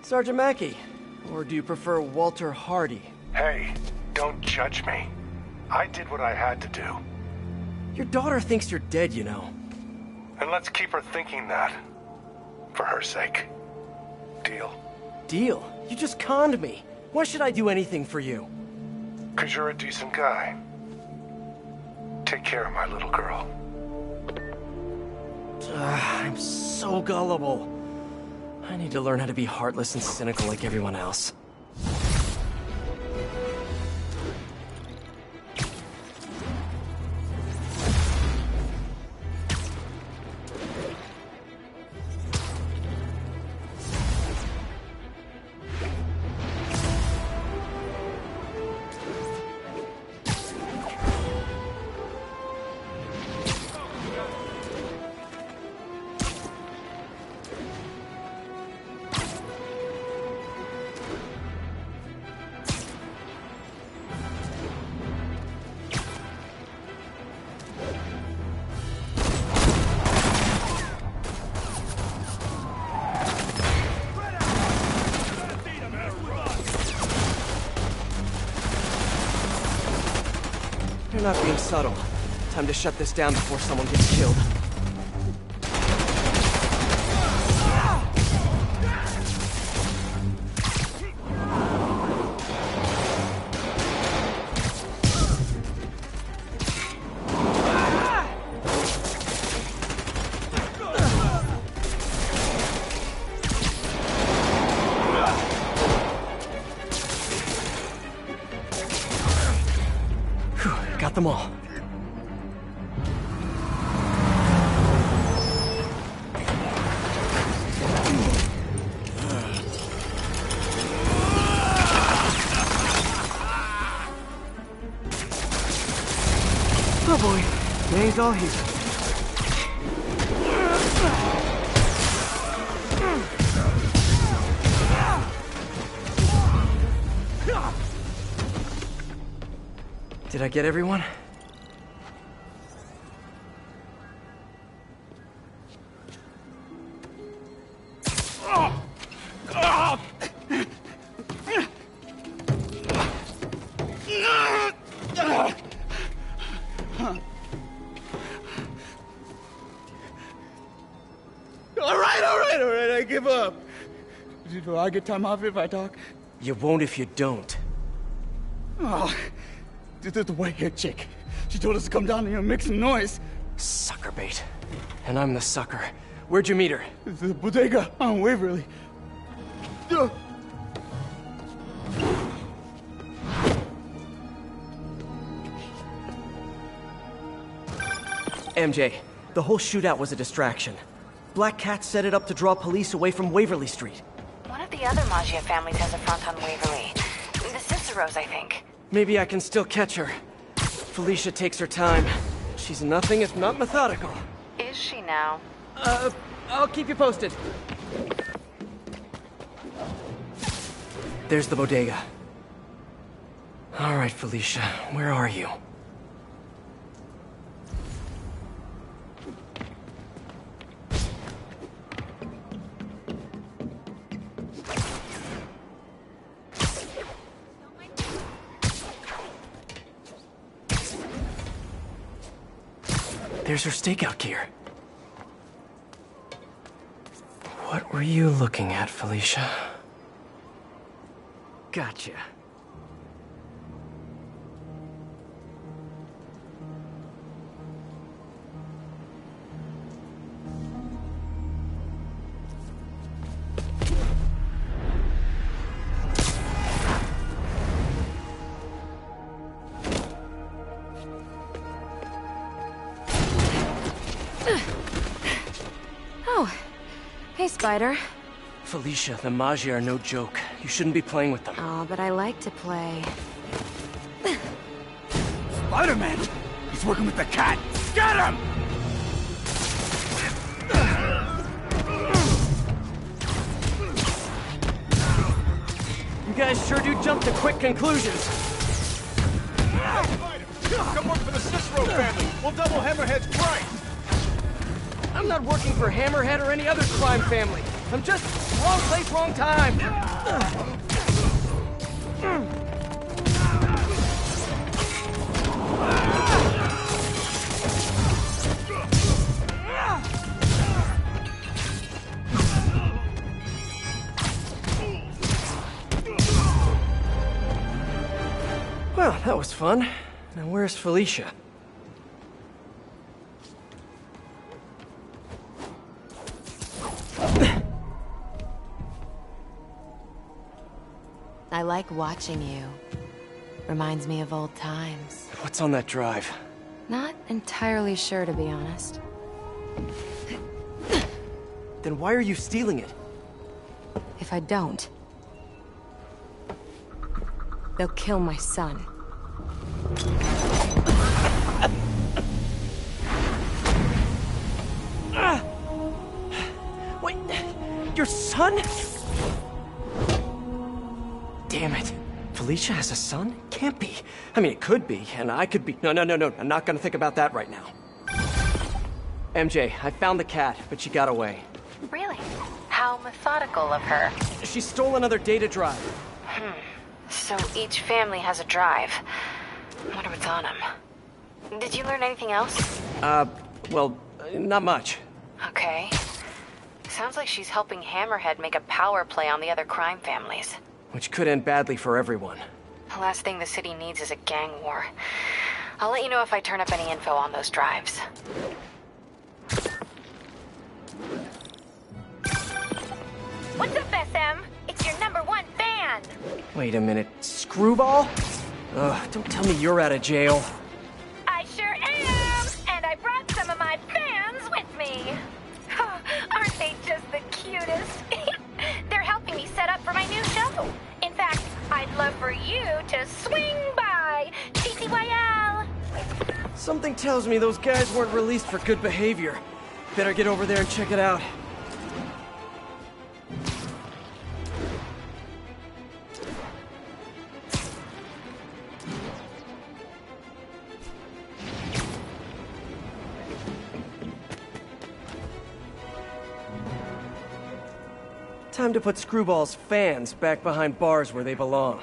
Sergeant Mackey, or do you prefer Walter Hardy? Hey, don't judge me. I did what I had to do. Your daughter thinks you're dead, you know. And let's keep her thinking that. For her sake. Deal? Deal? You just conned me. Why should I do anything for you? Because you're a decent guy. Take care of my little girl. Ah, I'm so gullible. I need to learn how to be heartless and cynical like everyone else. You're not being subtle. Time to shut this down before someone gets killed. All here. Did I get everyone? Time off if I talk? You won't if you don't. Oh, this is the white-haired chick. She told us to come down here and make some noise. Sucker bait. And I'm the sucker. Where'd you meet her? The bodega on Waverly. Ugh. MJ, the whole shootout was a distraction. Black Cat set it up to draw police away from Waverly Street. The other Maggia families has a front on Waverly. The Ciceros, I think. Maybe I can still catch her. Felicia takes her time. She's nothing if not methodical. Is she now? Uh, I'll keep you posted. There's the bodega. All right, Felicia, where are you? There's her stakeout gear. What were you looking at, Felicia? Gotcha. Hey, Spider. Felicia, the Maggia are no joke. You shouldn't be playing with them. Oh, but I like to play. Spider-Man! He's working with the cat! Get him! You guys sure do jump to quick conclusions. Come work for the Cicero family. We'll double Hammerhead's price. I'm not working for Hammerhead or any other crime family. I'm just wrong place, wrong time. Well, that was fun. Now where's Felicia? I like watching you. Reminds me of old times. What's on that drive? Not entirely sure, to be honest. Then why are you stealing it? If I don't, they'll kill my son. Ah! Wait, your son? Damn it. Felicia has a son? Can't be. I mean, it could be, and I could be. No, no, no, no. I'm not gonna think about that right now. MJ, I found the cat, but she got away. Really? How methodical of her. She stole another data drive. Hmm. So each family has a drive. I wonder what's on them. Did you learn anything else? Uh, well, uh, not much. Okay. Sounds like she's helping Hammerhead make a power play on the other crime families. Which could end badly for everyone. The last thing the city needs is a gang war. I'll let you know if I turn up any info on those drives. What's up, SM? It's your number one fan. Wait a minute. Screwball? Ugh, don't tell me you're out of jail. I sure am, and I brought some of my fans with me. Aren't they just the cutest? Set up for my new show. In fact, I'd love for you to swing by. TTYL. Something tells me those guys weren't released for good behavior. Better get over there and check it out. Time to put Screwball's fans back behind bars where they belong.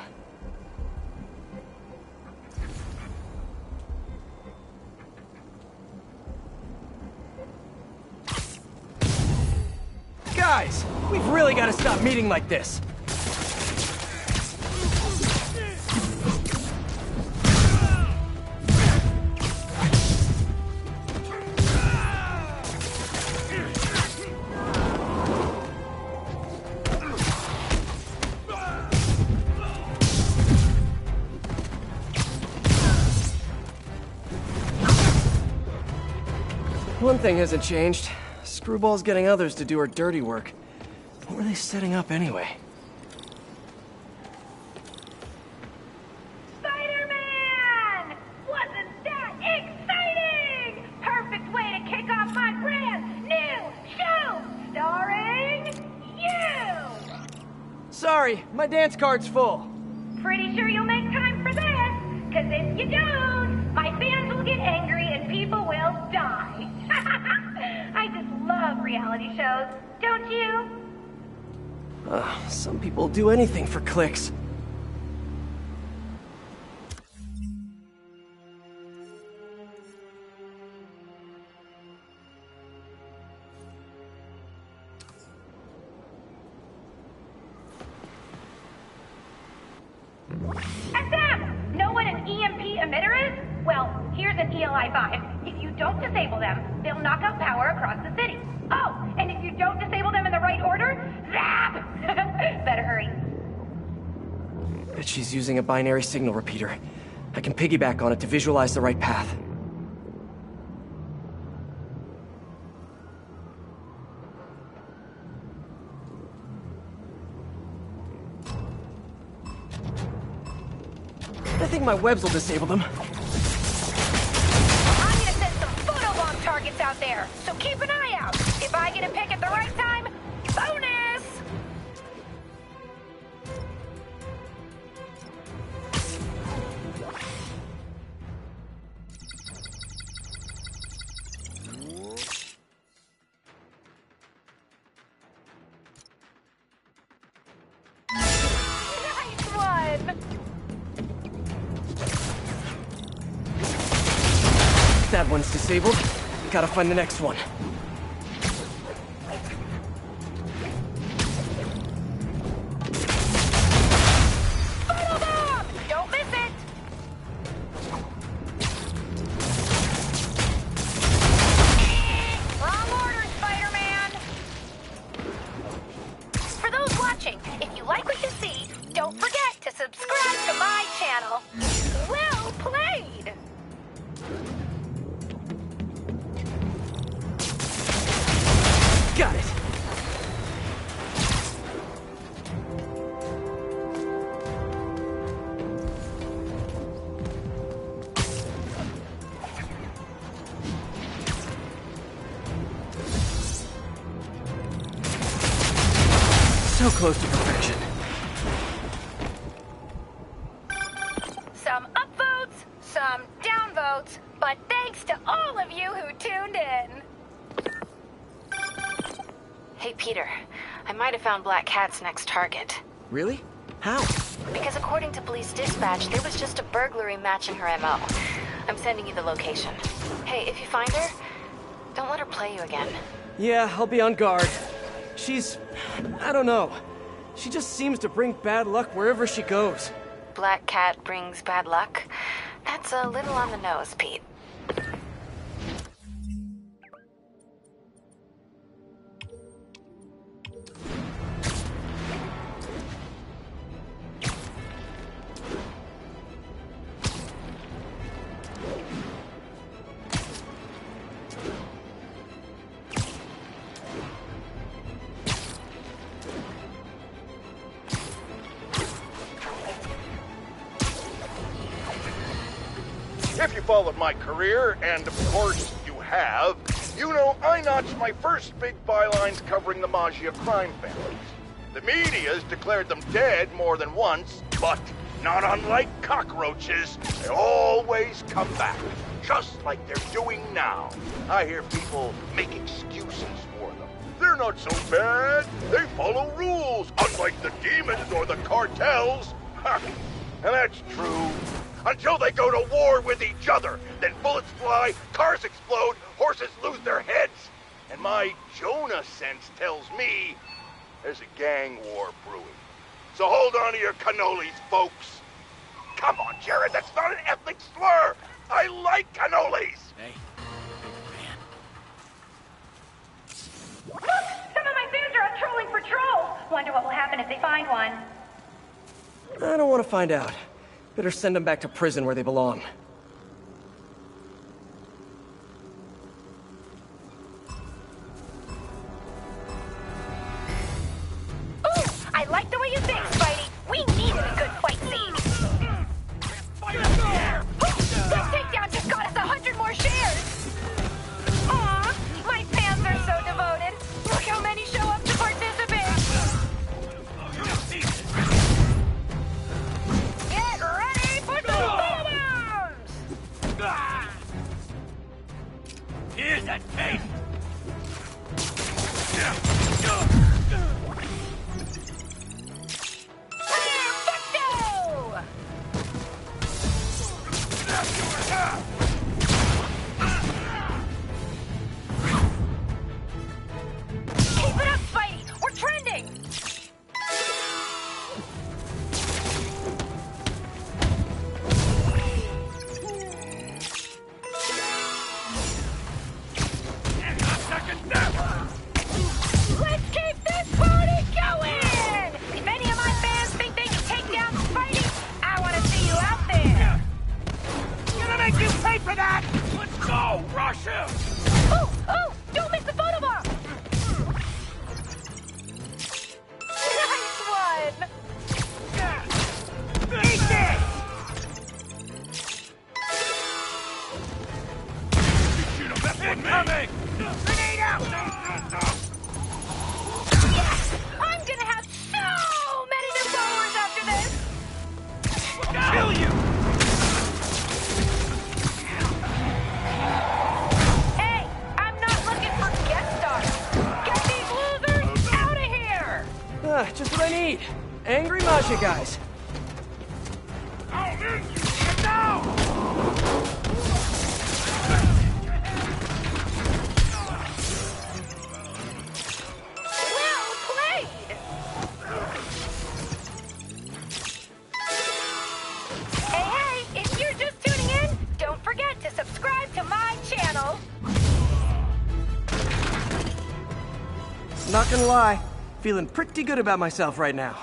Guys, we've really got to stop meeting like this. One thing hasn't changed. Screwball's getting others to do her dirty work. What were they setting up anyway? Spider-Man! Wasn't that exciting? Perfect way to kick off my brand new show, starring you. Sorry, my dance card's full. Pretty sure you'll make time for this, because if you don't, my fans will get angry and people will. I just love reality shows, don't you? Uh, some people do anything for clicks. SM! Know what an EMP emitter is? Well, here's an ELI-5. don't disable them, they'll knock out power across the city. Oh, and if you don't disable them in the right order, zap! Better hurry. Bet she's using a binary signal repeater. I can piggyback on it to visualize the right path. I think my webs will disable them. Out there, so keep an eye out. If I get a pick at the right time, Gotta find the next one. I might have found Black Cat's next target. Really? How? Because according to police dispatch, there was just a burglary matching her MO. I'm sending you the location. Hey, if you find her, don't let her play you again. Yeah, I'll be on guard. She's. I don't know. She just seems to bring bad luck wherever she goes. Black Cat brings bad luck? That's a little on the nose, Pete. My career, and of course you have, you know I notched my first big bylines covering the Maggia crime families. The media's declared them dead more than once, but not unlike cockroaches, they always come back, just like they're doing now. I hear people make excuses for them. They're not so bad. They follow rules, unlike the demons or the cartels. And that's true. Until they go to war with each other. Then bullets fly, cars explode, horses lose their heads. And my Jonah sense tells me there's a gang war brewing. So hold on to your cannolis, folks. Come on, Jared, that's not an ethnic slur. I like cannolis. Hey, Look! Some of my fans are out trolling for trolls! Wonder what will happen if they find one. I don't want to find out. Better send them back to prison where they belong. lie, feeling pretty good about myself right now.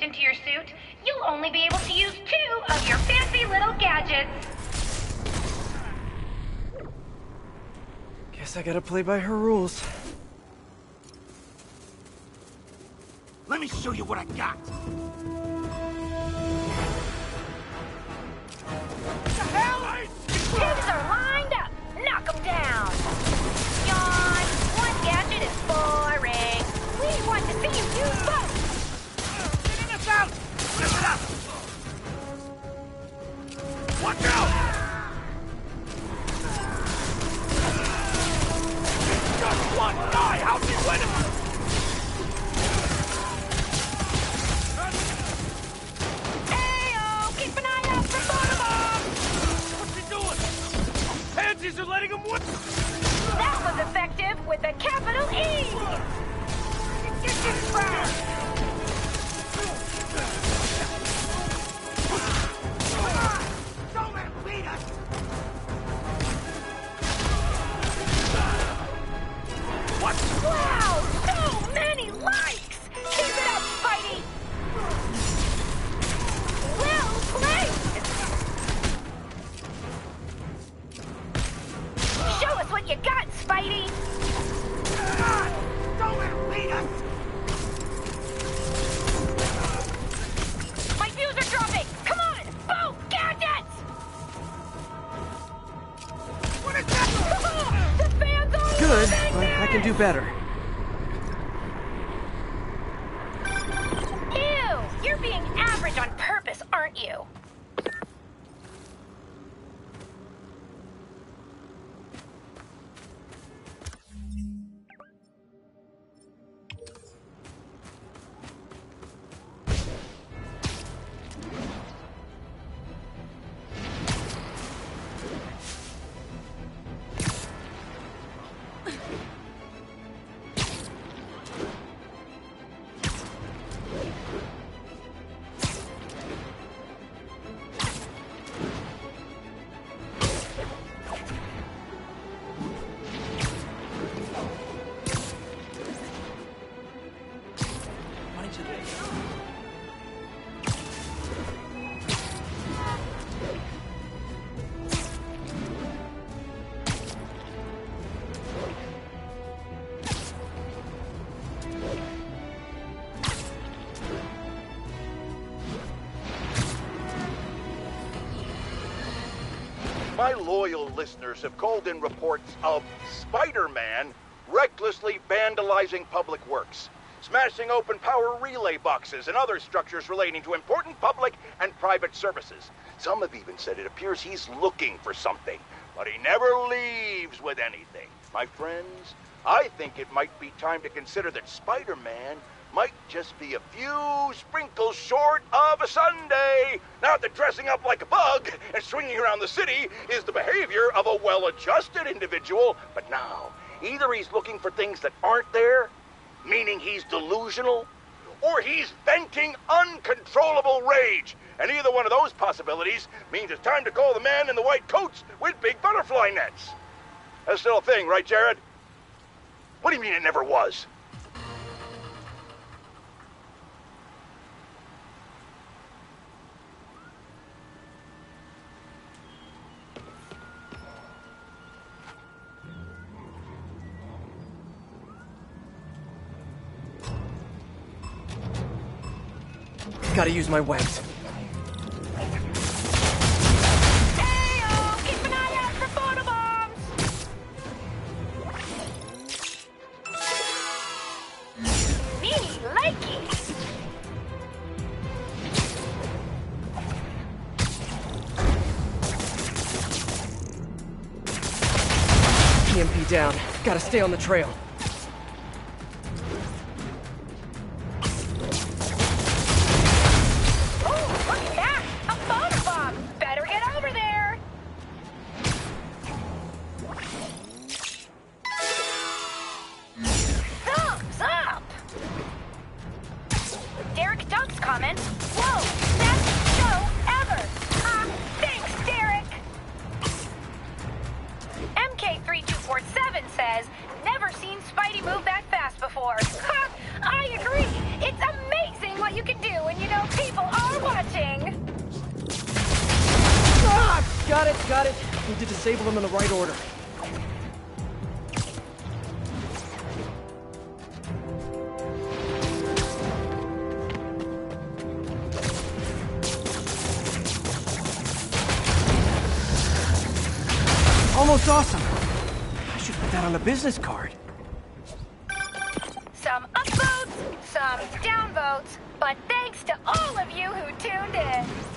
into your suit, you'll only be able to use two of your fancy little gadgets. Guess I gotta play by her rules. Let me show you what I got. capital E! Loyal listeners have called in reports of Spider-Man recklessly vandalizing public works, smashing open power relay boxes and other structures relating to important public and private services. Some have even said it appears he's looking for something, but he never leaves with anything. My friends, I think it might be time to consider that Spider-Man might just be a few sprinkles short of a Sunday. Now that dressing up like a bug and swinging around the city is the behavior of a well-adjusted individual, but now either he's looking for things that aren't there, meaning he's delusional, or he's venting uncontrollable rage. And either one of those possibilities means it's time to call the man in the white coats with big butterfly nets. That's still a thing, right, Jared? What do you mean it never was? Gotta use my webs. Down. Gotta stay on the trail. Almost awesome. I should put that on a business card. Some upvotes, some downvotes, but thanks to all of you who tuned in.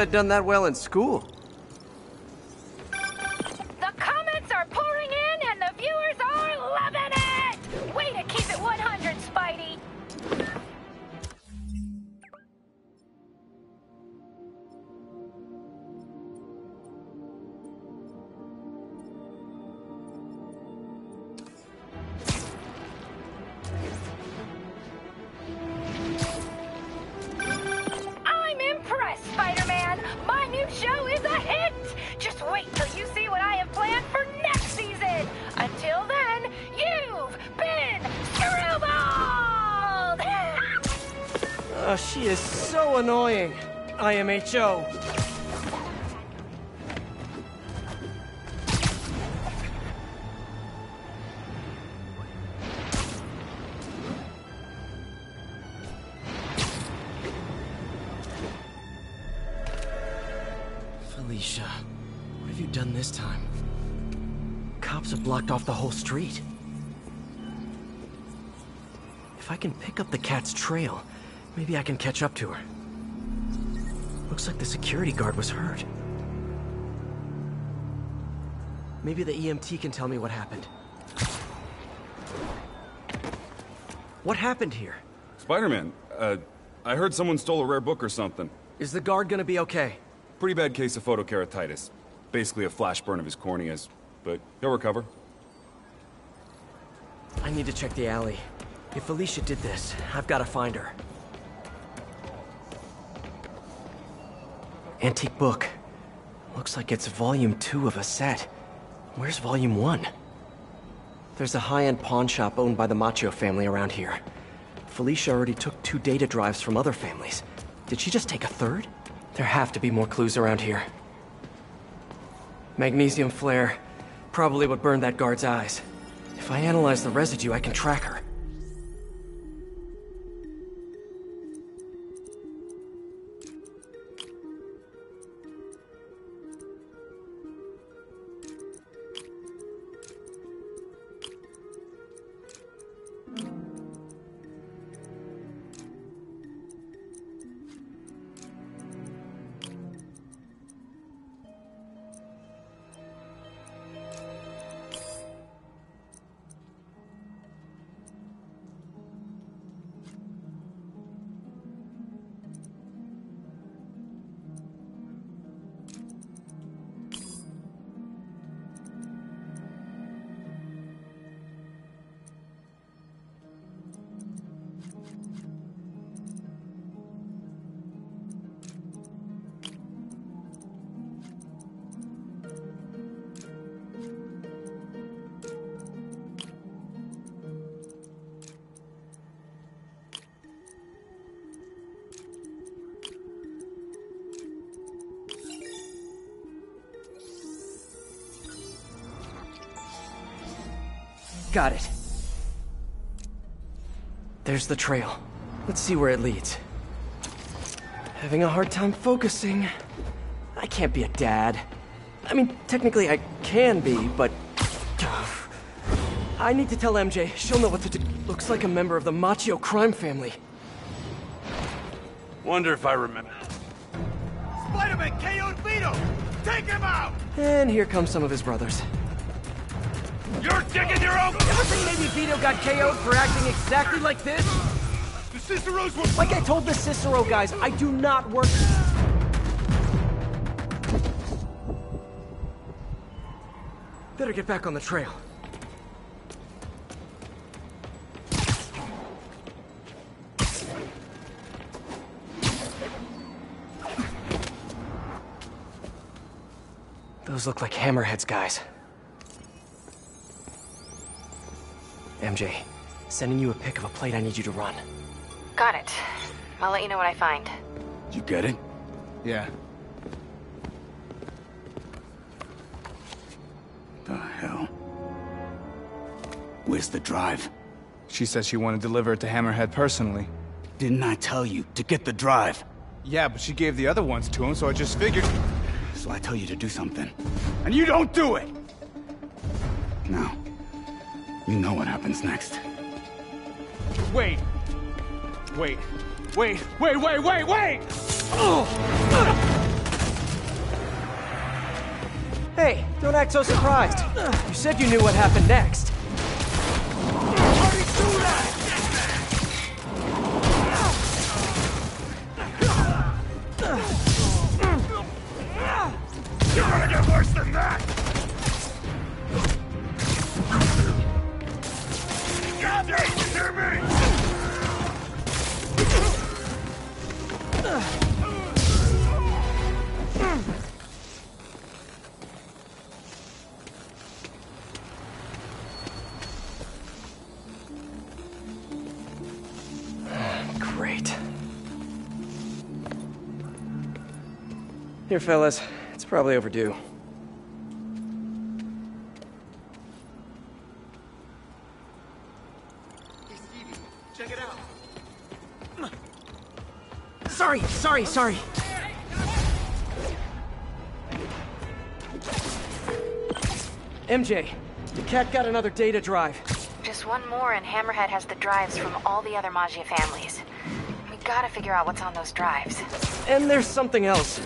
I'd done that well in school. Felicia, what have you done this time? Cops have blocked off the whole street. If I can pick up the cat's trail, maybe I can catch up to her. Looks like the security guard was hurt. Maybe the EMT can tell me what happened. What happened here? Spider-Man, uh, I heard someone stole a rare book or something. Is the guard gonna be okay? Pretty bad case of photokeratitis. Basically a flash burn of his corneas, but he'll recover. I need to check the alley. If Felicia did this, I've got to find her. Antique book. Looks like it's volume two of a set. Where's volume one? There's a high-end pawn shop owned by the Macchio family around here. Felicia already took two data drives from other families. Did she just take a third? There have to be more clues around here. Magnesium flare. Probably what burned that guard's eyes. If I analyze the residue, I can track her. Got it. There's the trail. Let's see where it leads. Having a hard time focusing. I can't be a dad. I mean, technically I can be, but... I need to tell MJ. She'll know what to do. Looks like a member of the Macchio crime family. Wonder if I remember. Spider-Man KO'd Vito! Take him out! And here come some of his brothers. You're digging your own. Ever think maybe Vito got KO'd for acting exactly like this? The Ciceros were. Like I told the Cicero guys, I do not work. Better get back on the trail. Those look like Hammerhead's guys. MJ, sending you a pic of a plate I need you to run. Got it. I'll let you know what I find. You get it? Yeah. The hell? Where's the drive? She says she wanted to deliver it to Hammerhead personally. Didn't I tell you to get the drive? Yeah, but she gave the other ones to him, so I just figured... So I tell you to do something. And you don't do it! Now, you know what happens next. Wait. Wait. Wait, wait, wait, wait, wait! Oh! Hey, don't act so surprised. You said you knew what happened next. Here, fellas. It's probably overdue. Check it out. Sorry, sorry, sorry. MJ, the cat got another data drive. Just one more, and Hammerhead has the drives from all the other Maggia families. We gotta figure out what's on those drives. And there's something else.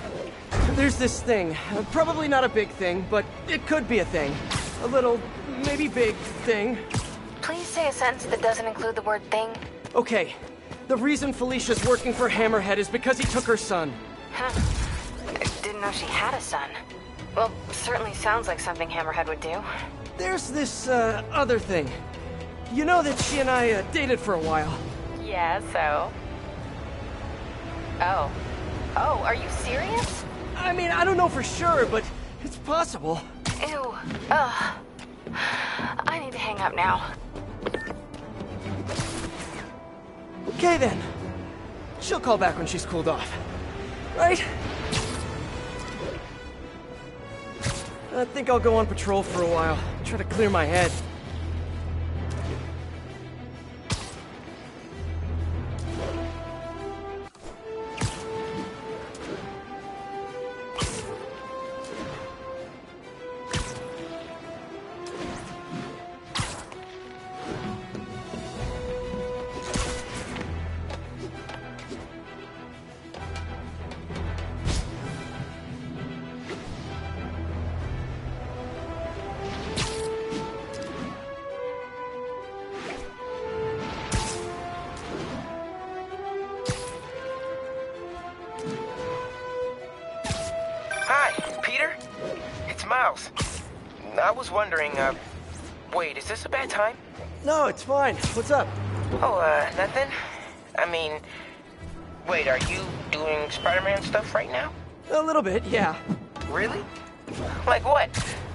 There's this thing. Uh, Probably not a big thing, but it could be a thing. A little, maybe big thing. Please say a sentence that doesn't include the word thing. Okay. The reason Felicia's working for Hammerhead is because he took her son. Huh. I didn't know she had a son. Well, certainly sounds like something Hammerhead would do. There's this, uh, other thing. You know that she and I uh, dated for a while. Yeah, so? Oh. Oh, are you serious? I mean, I don't know for sure, but it's possible. Ew. Ugh. I need to hang up now. Okay then. She'll call back when she's cooled off. Right? I think I'll go on patrol for a while. Try to clear my head. Miles. I was wondering, uh, wait, is this a bad time? No, it's fine. What's up? Oh, uh, nothing? I mean, wait, are you doing Spider-Man stuff right now? A little bit, yeah. Really? Like what,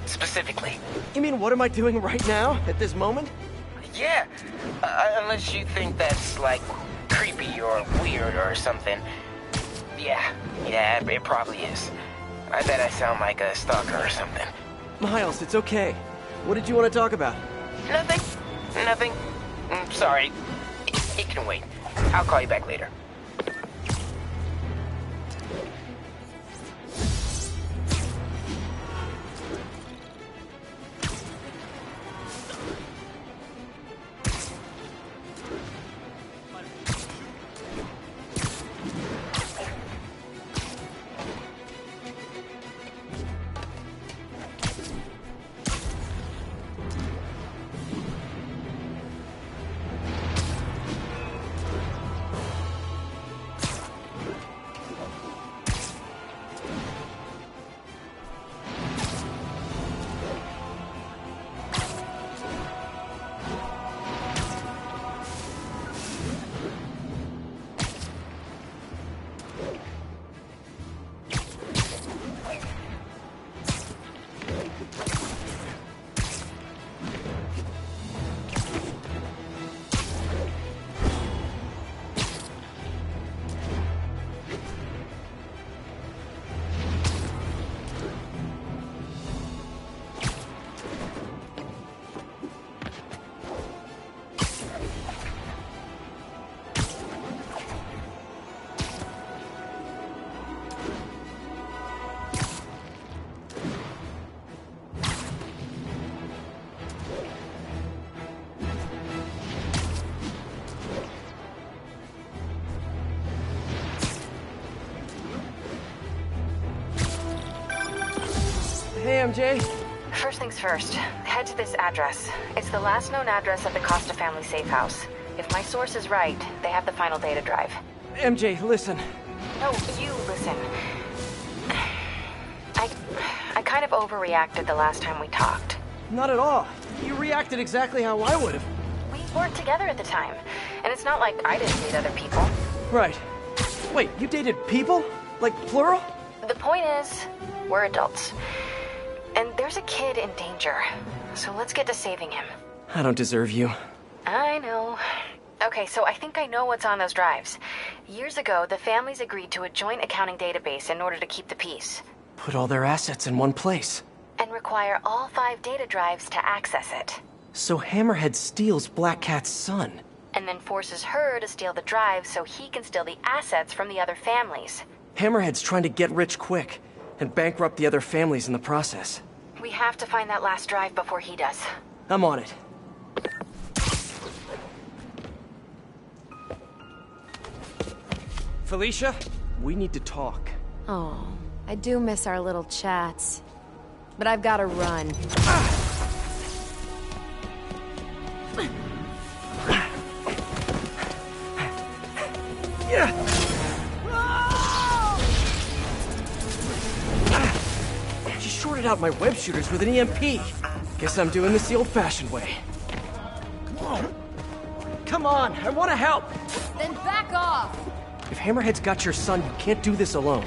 specifically? You mean what am I doing right now, at this moment? Yeah, uh, unless you think that's, like, creepy or weird or something. Yeah, yeah, it probably is. I bet I sound like a stalker or something. Miles, it's okay. What did you want to talk about? Nothing. Nothing. Mm, sorry. It, it can wait. I'll call you back later. First things first, head to this address. It's the last known address of the Costa family safe house. If my source is right, they have the final data drive. MJ, listen. No, you listen. I I kind of overreacted the last time we talked. Not at all. You reacted exactly how I would have. We weren't together at the time, and it's not like I didn't date other people. Right. Wait, you dated people? Like plural? The point is, we're adults. There's a kid in danger. So let's get to saving him. I don't deserve you. I know. Okay, so I think I know what's on those drives. Years ago, the families agreed to a joint accounting database in order to keep the peace, Put all their assets in one place. and require all five data drives to access it, So Hammerhead steals Black Cat's son. and then forces her to steal the drives so he can steal the assets from the other families. Hammerhead's trying to get rich quick and bankrupt the other families in the process. We have to find that last drive before he does. I'm on it. Felicia, we need to talk. Oh, I do miss our little chats. But I've gotta run. Yeah. Shorted out my web shooters with an EMP. Guess I'm doing this the old-fashioned way. Come on, Come on. I want to help. Then back off! If Hammerhead's got your son, you can't do this alone.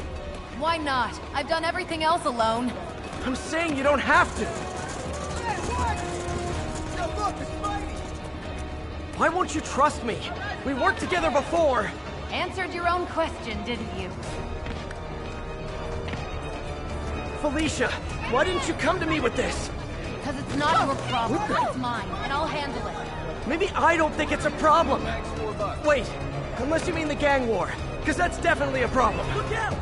Why not? I've done everything else alone. I'm saying you don't have to. Why won't you trust me? We worked together before. Answered your own question, didn't you? Felicia, why didn't you come to me with this? Because it's not your problem. It's mine, and I'll handle it. Maybe I don't think it's a problem. Wait, unless you mean the gang war, because that's definitely a problem.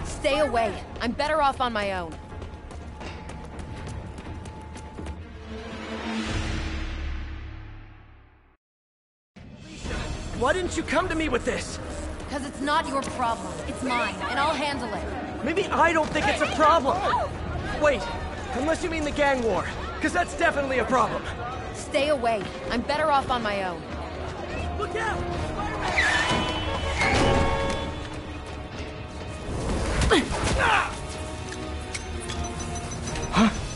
Stay away. I'm better off on my own. Why didn't you come to me with this? Because it's not your problem. It's mine, and I'll handle it. Maybe I don't think it's a problem. Wait, unless you mean the gang war, because that's definitely a problem. Stay away. I'm better off on my own. Look out! Huh?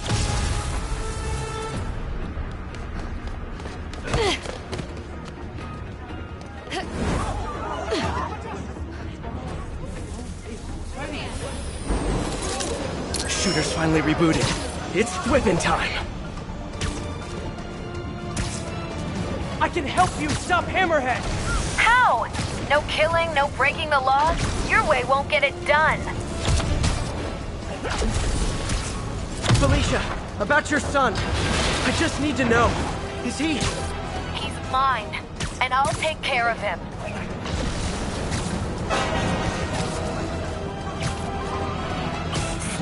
Finally rebooted. It's whipping time. I can help you stop Hammerhead! How? No killing, no breaking the law? Your way won't get it done. Felicia, about your son. I just need to know. Is he... He's mine, and I'll take care of him.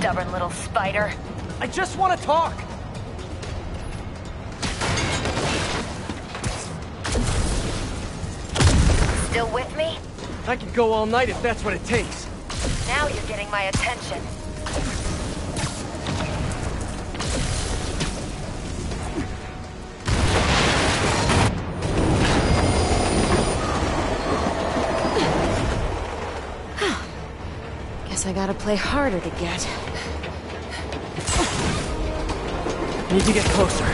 Stubborn little spider. I just want to talk. Still with me? I could go all night if that's what it takes. Now you're getting my attention. Guess I gotta play harder to get. Need to get closer.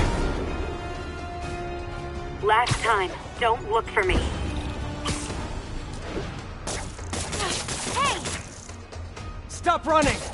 Last time, don't look for me. Hey! Stop running!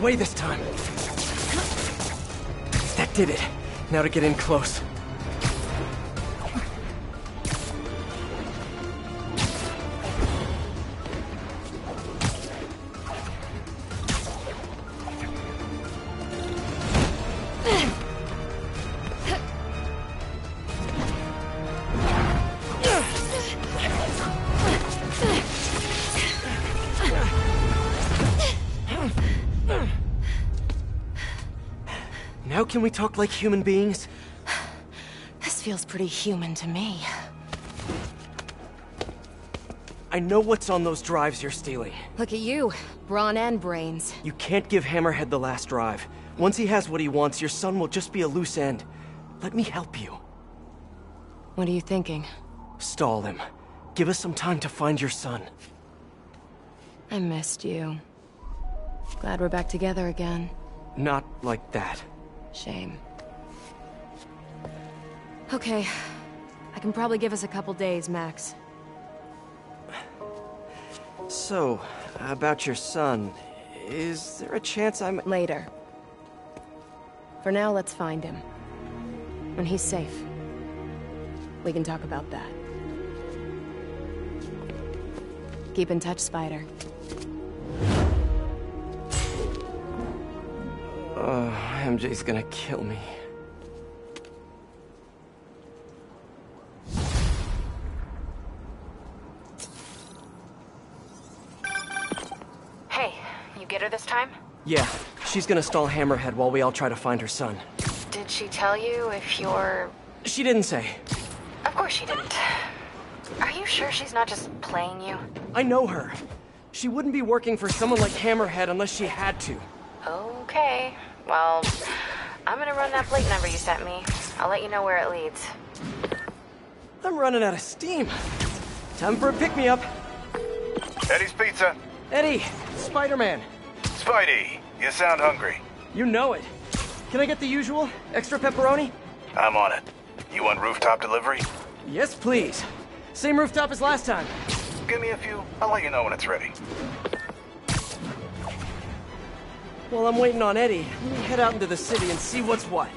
Away this time. That did it. Now to get in close. Can we talk like human beings? This feels pretty human to me. I know what's on those drives you're stealing. Look at you, brawn and brains. You can't give Hammerhead the last drive. Once he has what he wants, your son will just be a loose end. Let me help you. What are you thinking? Stall him. Give us some time to find your son. I missed you. Glad we're back together again. Not like that. Shame. Okay. I can probably give us a couple days, Max. So, about your son, is there a chance I'm... Later. For now, let's find him. When he's safe. We can talk about that. Keep in touch, Spider. Oh, MJ's gonna kill me. Hey, you get her this time? Yeah, she's gonna stall Hammerhead while we all try to find her son. Did she tell you if you're... She didn't say. Of course she didn't. Are you sure she's not just playing you? I know her. She wouldn't be working for someone like Hammerhead unless she had to. Okay. Well, I'm gonna run that plate number you sent me. I'll let you know where it leads. I'm running out of steam. Time for a pick-me-up. Eddie's Pizza. Eddie, Spider-Man. Spidey, you sound hungry. You know it. Can I get the usual? Extra pepperoni? I'm on it. You want rooftop delivery? Yes, please. Same rooftop as last time. Give me a few. I'll let you know when it's ready. While I'm waiting on Eddie, let me head out into the city and see what's what.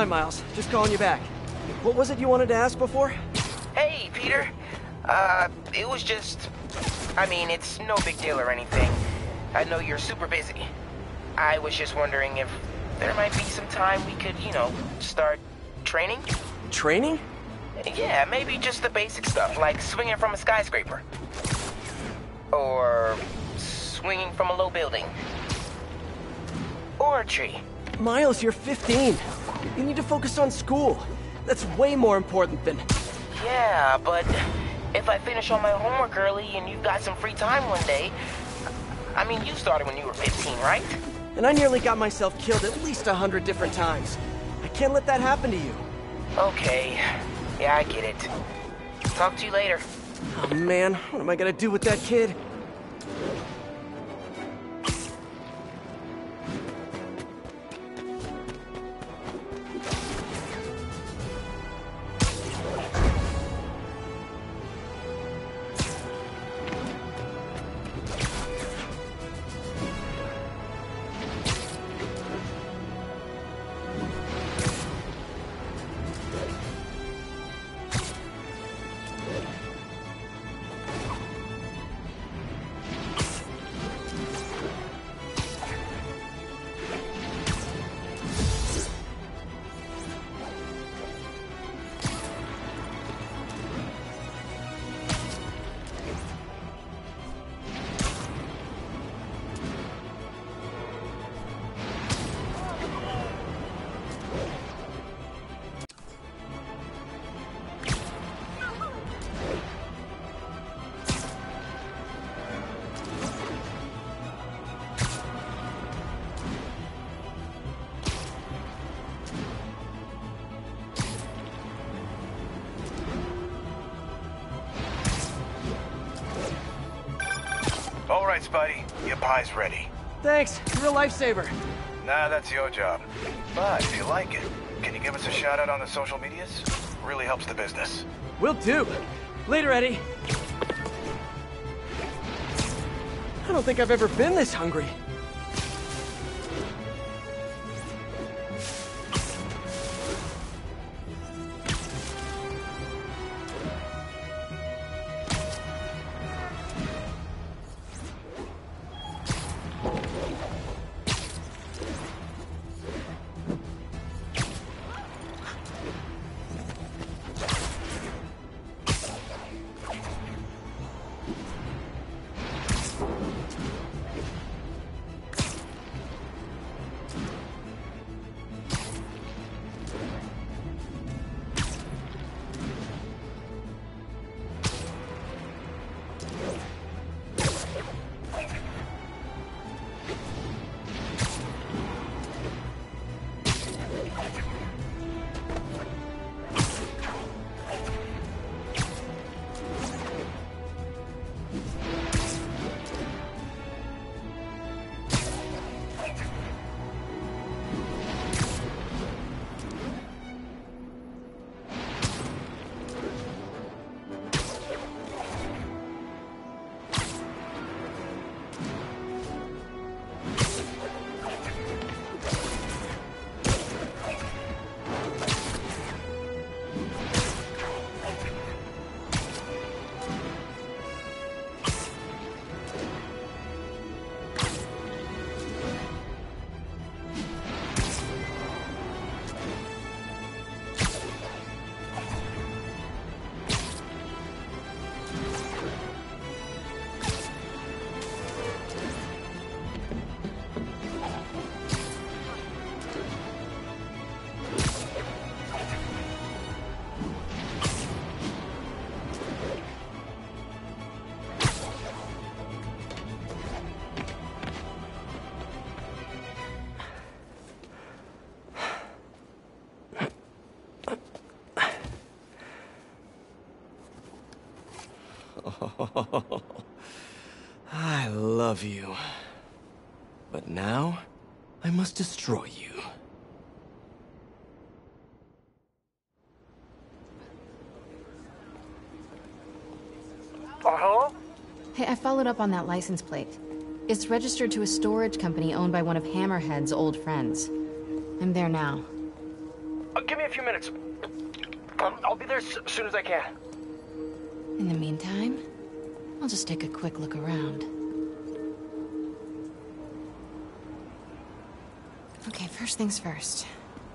Hi, Miles. Just calling you back. What was it you wanted to ask before? Hey, Peter. Uh, it was just... I mean, it's no big deal or anything. I know you're super busy. I was just wondering if there might be some time we could, you know, start training? Training? Yeah, maybe just the basic stuff, like swinging from a skyscraper. Or swinging from a low building. Or a tree. Miles, you're 15. You need to focus on school. That's way more important than... Yeah, but if I finish all my homework early and you've got some free time one day... I mean, you started when you were 15, right? And I nearly got myself killed at least a hundred different times. I can't let that happen to you. Okay. Yeah, I get it. Talk to you later. Oh man, what am I gonna do with that kid? A lifesaver. Nah, that's your job. But if you like it, can you give us a shout out on the social medias? Really helps the business. Will do. Later, Eddie. I don't think I've ever been this hungry. Love you. But now, I must destroy you. Uh, hello? Hey, I followed up on that license plate. It's registered to a storage company owned by one of Hammerhead's old friends. I'm there now. Uh, give me a few minutes. Um, I'll be there as soon as I can. In the meantime, I'll just take a quick look around. First things first.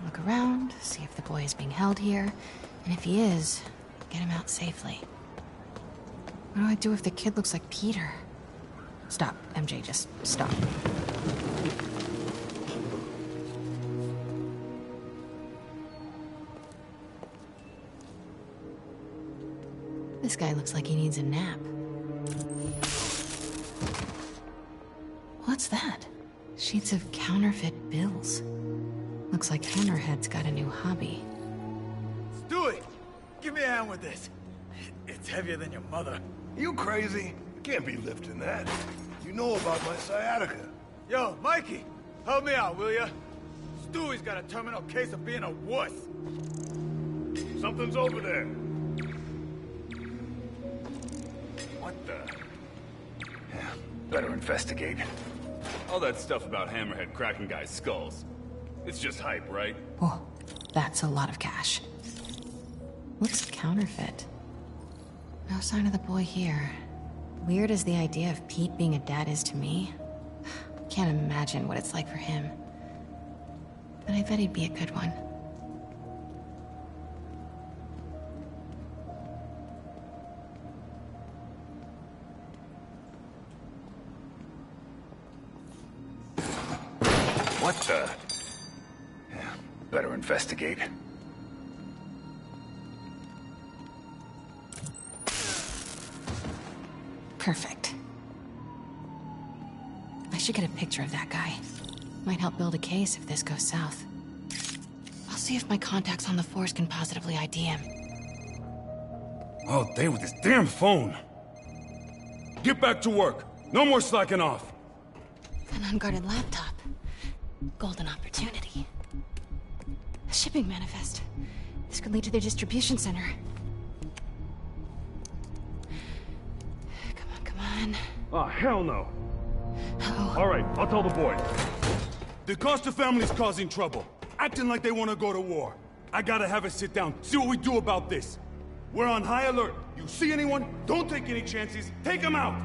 Look around, see if the boy is being held here, and if he is, get him out safely. What do I do if the kid looks like Peter? Stop, MJ, just stop. This guy looks like he needs a nap. What's that? Sheets of counterfeit bills. Looks like Hammerhead's got a new hobby. Stewie, give me a hand with this. It's heavier than your mother. You crazy? Can't be lifting that. You know about my sciatica. Yo, Mikey, help me out, will ya? Stewie's got a terminal case of being a wuss. Something's over there. What the? Yeah, better investigate. All that stuff about Hammerhead cracking guys' skulls. It's just hype, right? Oh, that's a lot of cash. Looks counterfeit. No sign of the boy here. Weird as the idea of Pete being a dad is to me. Can't imagine what it's like for him. But I bet he'd be a good one. What the? Yeah, better investigate. Perfect. I should get a picture of that guy. Might help build a case if this goes south. I'll see if my contacts on the force can positively ID him. Oh, All day with this damn phone. Get back to work. No more slacking off. An unguarded laptop. Golden opportunity. A shipping manifest. This could lead to their distribution center. Come on, come on. Oh, hell no. Oh. All right, I'll tell the boys. The Costa family's causing trouble, acting like they want to go to war. I gotta have a sit down, see what we do about this. We're on high alert. You see anyone? Don't take any chances. Take them out.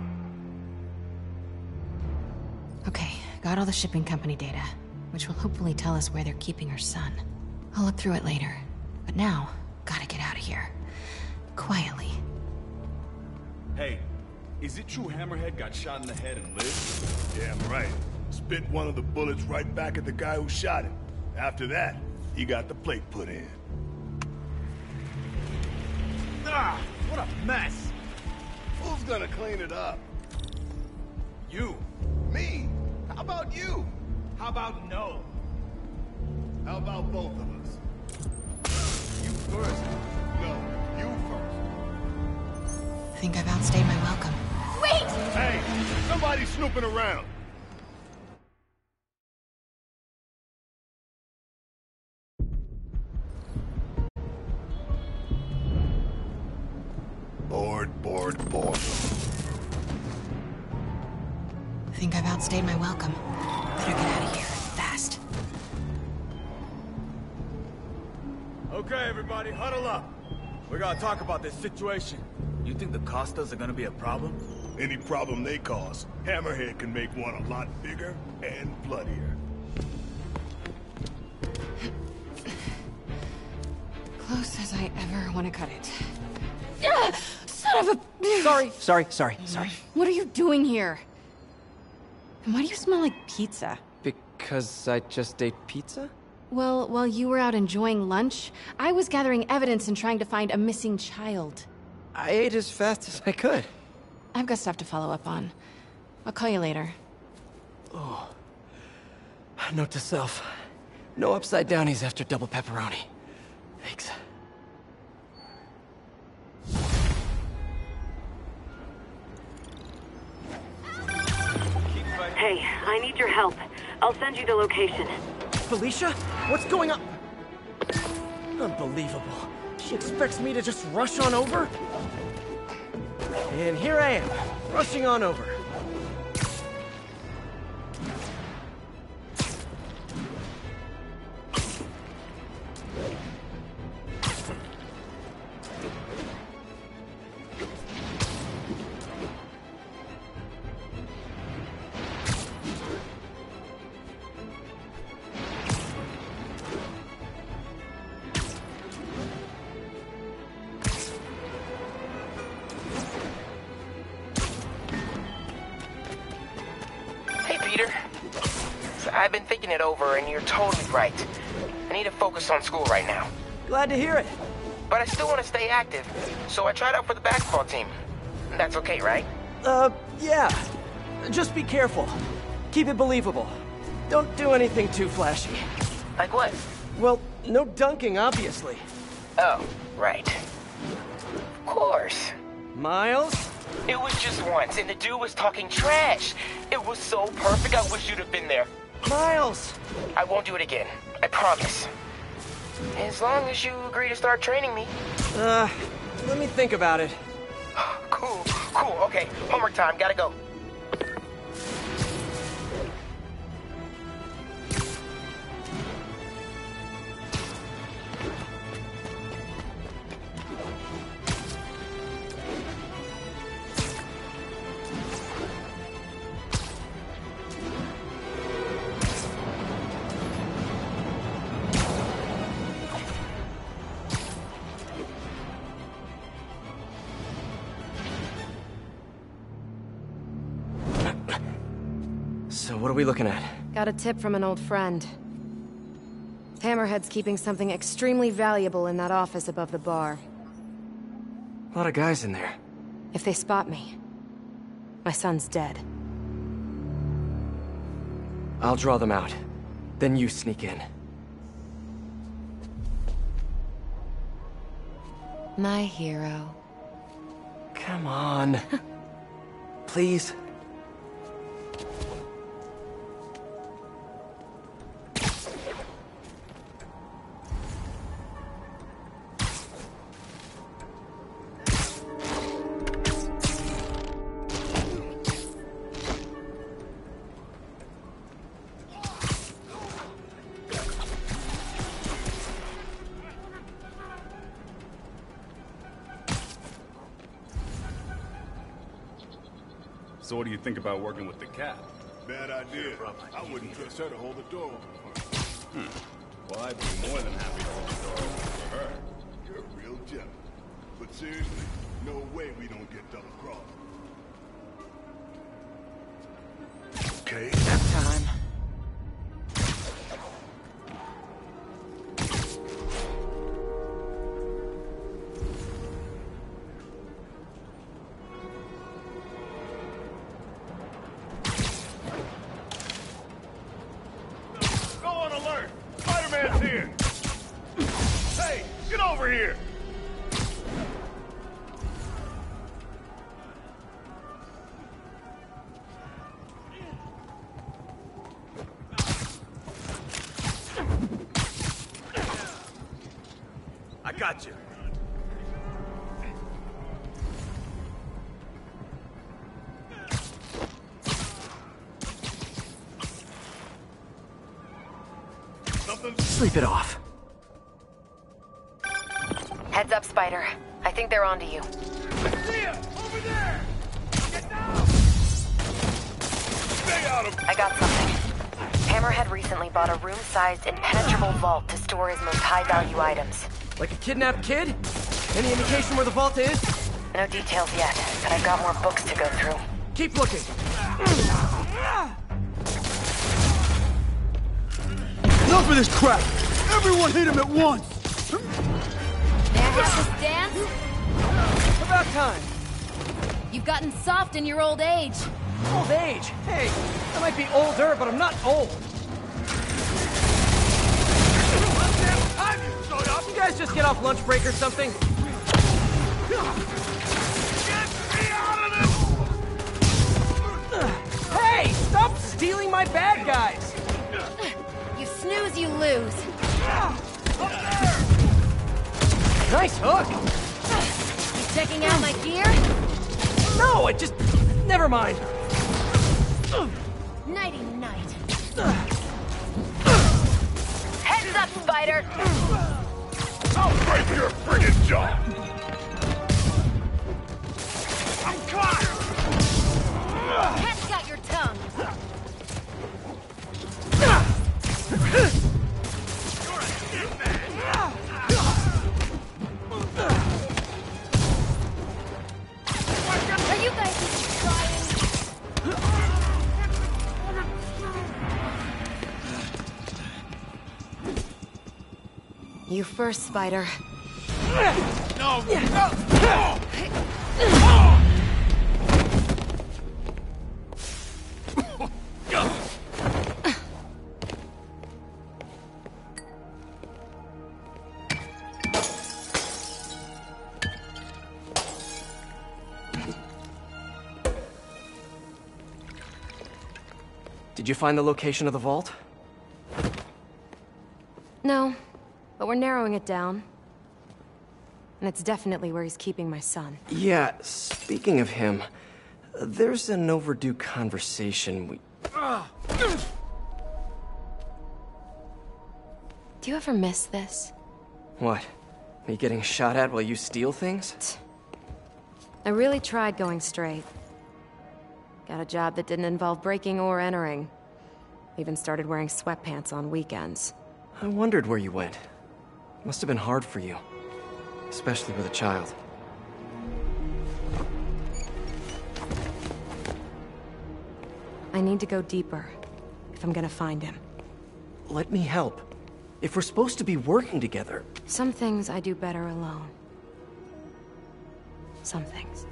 Okay, got all the shipping company data, which will hopefully tell us where they're keeping her son. I'll look through it later. But now, gotta get out of here. Quietly. Hey, is it true Hammerhead got shot in the head and lived? Damn right. Spit one of the bullets right back at the guy who shot him. After that, he got the plate put in. Ah, what a mess. Who's gonna clean it up? You. Me? How about you? How about no? How about both of us? You first. No, you first. Think I've outstayed my welcome. Wait! Hey, somebody's snooping around. Board, board, board. Think I've outstayed my welcome. Better get out of here, Okay, everybody, huddle up. We gotta talk about this situation. You think the Costas are gonna be a problem? Any problem they cause, Hammerhead can make one a lot bigger and bloodier. Close as I ever want to cut it. Ah, son of a... Sorry, sorry, sorry, sorry. What are you doing here? And why do you smell like pizza? Because I just ate pizza? Well, while you were out enjoying lunch, I was gathering evidence and trying to find a missing child. I ate as fast as I could. I've got stuff to follow up on. I'll call you later. Oh. Note to self. No upside downies after double pepperoni. Thanks. Hey, I need your help. I'll send you the location. Felicia? What's going on? Unbelievable. She expects me to just rush on over? And here I am, rushing on over. You're totally right. I need to focus on school right now. Glad to hear it. But I still want to stay active, so I tried out for the basketball team. That's okay, right? Uh, yeah. Just be careful. Keep it believable. Don't do anything too flashy. Like what? Well, no dunking, obviously. Oh, right. Of course. Miles? It was just once, and the dude was talking trash. It was so perfect, I wish you'd have been there. Miles! I won't do it again. I promise. As long as you agree to start training me. Uh, let me think about it. Cool, cool. Okay, homework time. Gotta go. We looking at? Got a tip from an old friend. Hammerhead's keeping something extremely valuable in that office above the bar. A lot of guys in there. If they spot me, my son's dead. I'll draw them out. Then you sneak in. My hero. Come on. Please. Think about working with the cat? Bad idea. I wouldn't trust her to hold the door open for me. Hmm. Well, I'd be more than happy to hold the door open for her. You're a real gentleman. But seriously, no way we don't get double crossed. Okay. Time. Got you. Sleep it off. Heads up, Spider. I think they're onto you. I got something. Hammerhead recently bought a room-sized, impenetrable vault to store his most high-value items. Like a kidnapped kid? Any indication where the vault is? No details yet, but I've got more books to go through. Keep looking. Enough of this crap! Everyone hit him at once! May I have this dance? About time. You've gotten soft in your old age. Old age? Hey, I might be older, but I'm not old. Guys just get off lunch break or something? Hey, stop stealing my bad guys! You snooze, you lose. Nice hook! You checking out my gear? No, I just... Never mind. Nighty night. Heads up, Spider! I'll break your friggin' jaw! Spider. No! No! Did you find the location of the vault? No, but we're narrowing it down. And it's definitely where he's keeping my son. Yeah, speaking of him, there's an overdue conversation we... Do you ever miss this? What? Me getting shot at while you steal things? I really tried going straight. Got a job that didn't involve breaking or entering. Even started wearing sweatpants on weekends. I wondered where you went. Must have been hard for you. Especially with a child. I need to go deeper if I'm gonna find him. Let me help. If we're supposed to be working together... Some things I do better alone. Some things.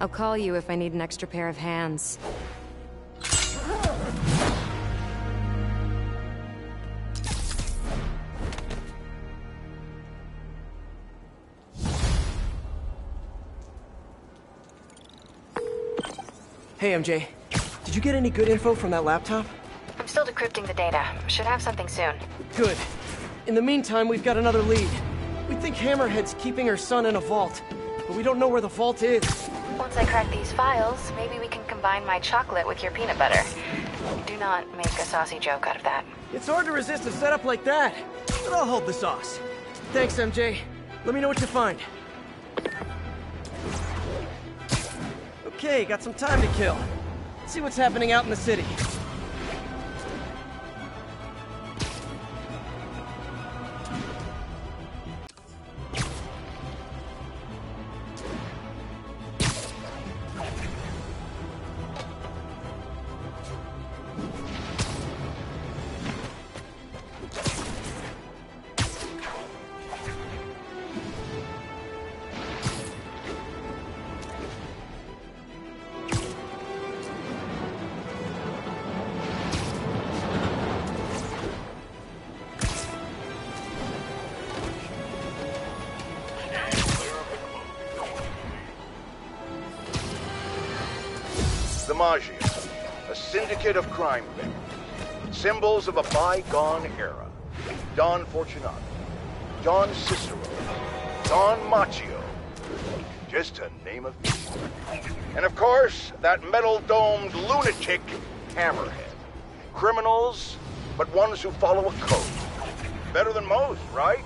I'll call you if I need an extra pair of hands. Hey, MJ. Did you get any good info from that laptop? I'm still decrypting the data. Should have something soon. Good. In the meantime, we've got another lead. We think Hammerhead's keeping her son in a vault, but we don't know where the vault is. Once I crack these files, maybe we can combine my chocolate with your peanut butter. Do not make a saucy joke out of that. It's hard to resist a setup like that, but I'll hold the sauce. Thanks, MJ. Let me know what you find. Okay, got some time to kill. Let's see what's happening out in the city. Of a bygone era. Don Fortunato, Don Cicero, Don Macchio, just to name a few. And of course, that metal-domed lunatic, Hammerhead. Criminals, but ones who follow a code. Better than most, right?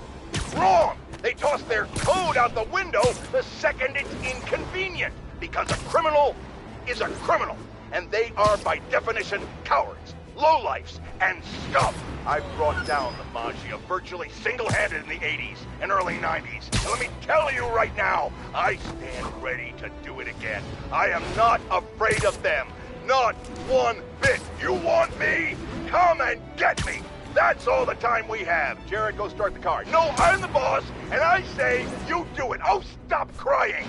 Wrong! They toss their code out the window the second it's inconvenient, because a criminal is a criminal, and they are by definition cowards, lowlifes, and scum. I brought down the Maggia virtually single-handed in the 80s and early 90s. And let me tell you right now, I stand ready to do it again. I am not afraid of them. Not one bit. You want me? Come and get me. That's all the time we have. Jared, go start the car. No, I'm the boss, and I say you do it. Oh, stop crying.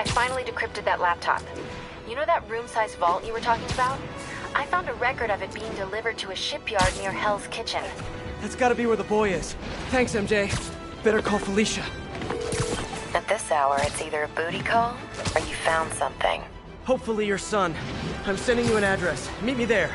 I finally decrypted that laptop. You know that room-sized vault you were talking about? I found a record of it being delivered to a shipyard near Hell's Kitchen. That's gotta be where the boy is. Thanks, MJ. Better call Felicia. At this hour, it's either a booty call or you found something. Hopefully your son. I'm sending you an address. Meet me there.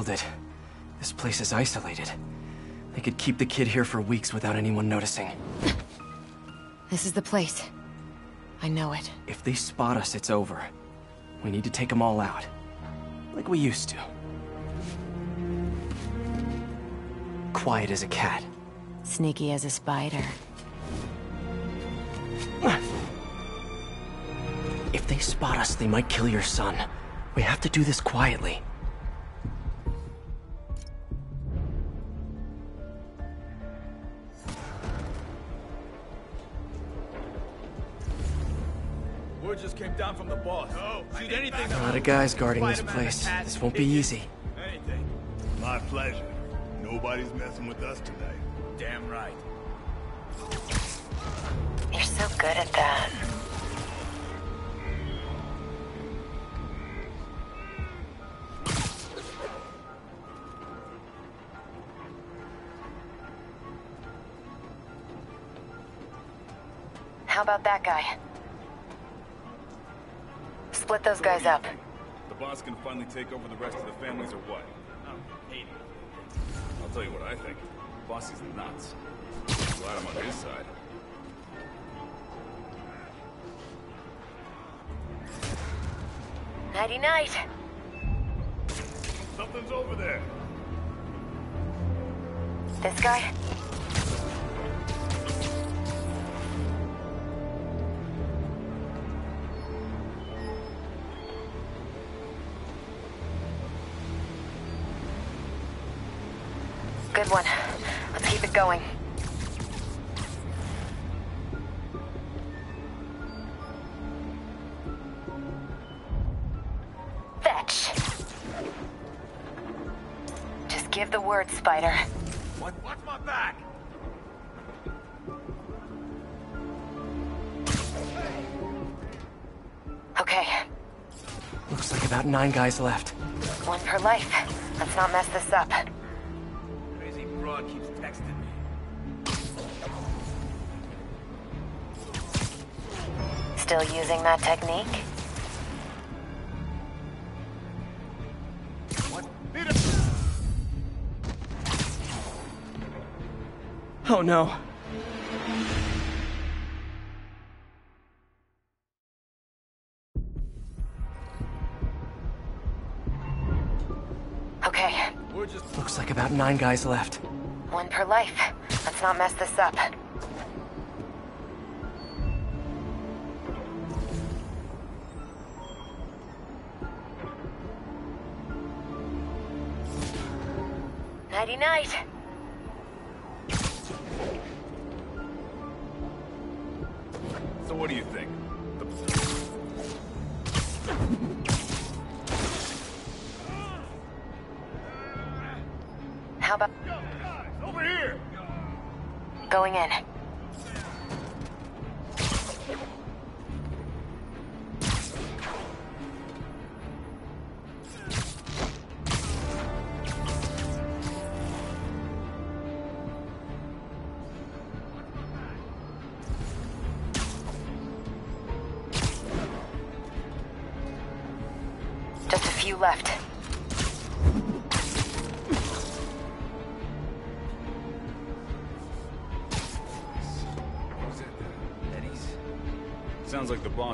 Nailed it. This place is isolated. They could keep the kid here for weeks without anyone noticing. This is the place. I know it. If they spot us, it's over. We need to take them all out. Like we used to. Quiet as a cat. Sneaky as a spider. If they spot us, they might kill your son. We have to do this quietly. Down from the boss. No, shoot anything. A lot of guys guarding this place. This won't be easy. Anything. My pleasure. Nobody's messing with us tonight. Damn right. You're so good at that. How about that guy? Split those guys up. The boss can finally take over the rest of the families or what? Oh, I don't hate it. I'll tell you what I think. Boss is nuts. Glad I'm on his side. Nighty night. Something's over there. This guy? Let's it going. Fetch. Just give the word, Spider. What? Watch my back! Okay, Looks like about nine guys left. one per life. Let's not mess this up. Crazy broad keeps texting me. Still using that technique? Oh no. Okay, Looks like about nine guys left. One per life. Let's not mess this up. Nighty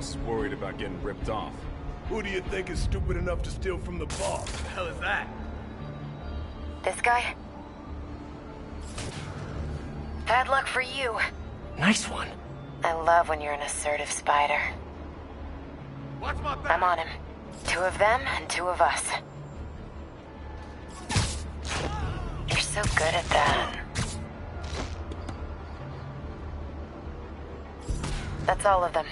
boss worried about getting ripped off. Who do you think is stupid enough to steal from the boss? the hell is that? This guy? Bad luck for you. Nice one. I love when you're an assertive spider. Watch my back! I'm on him. Two of them and two of us. You're so good at that. That's all of them.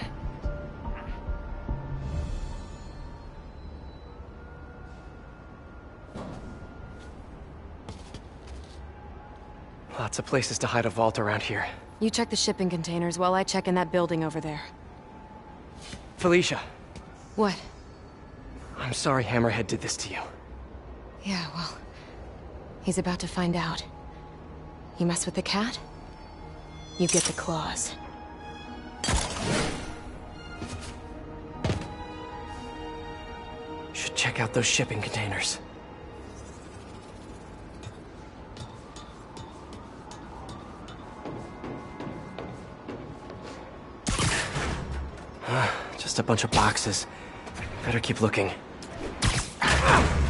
Lots of places to hide a vault around here. You check the shipping containers while I check in that building over there. Felicia, What? I'm sorry Hammerhead did this to you. Yeah, well... He's about to find out. You mess with the cat? You get the claws. Should check out those shipping containers. A bunch of boxes. Better keep looking.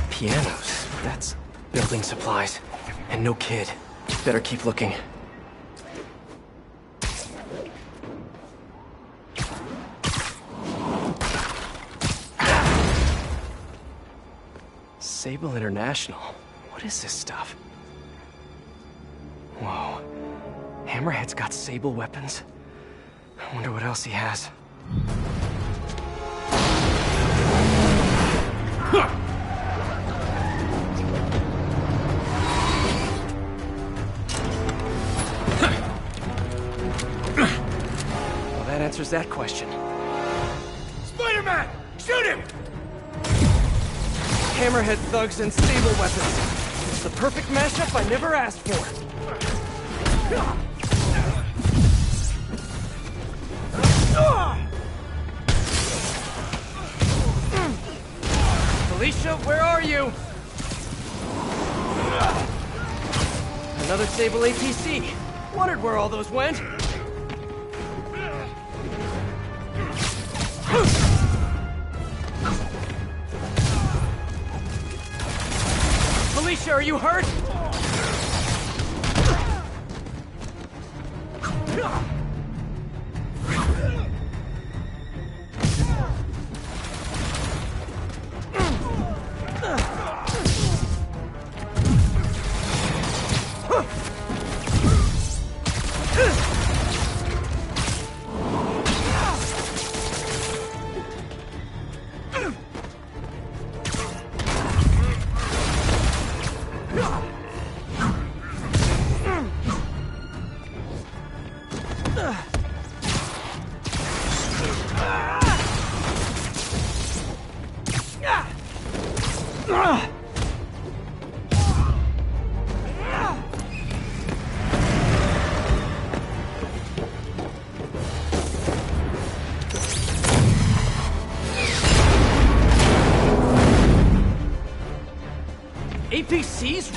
Pianos. That's building supplies. And no kid. Better keep looking. Sable International. What is this stuff? Whoa. Hammerhead's got Sable weapons. I wonder what else he has. Well, that answers that question. Spider-Man! Shoot him! Hammerhead thugs and Sable weapons. It's the perfect mashup I never asked for. Felicia, where are you? Another Sable APC. Wondered where all those went. Felicia, are you hurt?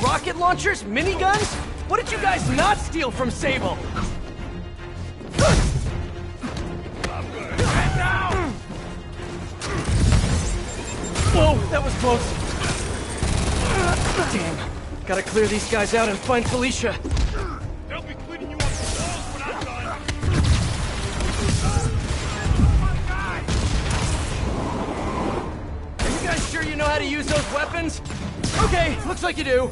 Rocket launchers, miniguns? What did you guys not steal from Sable? Whoa, that was close. Damn. Gotta clear these guys out and find Felicia. They'll be cleaning you up the walls when I'm done. Are you guys sure you know how to use those weapons? Okay, looks like you do.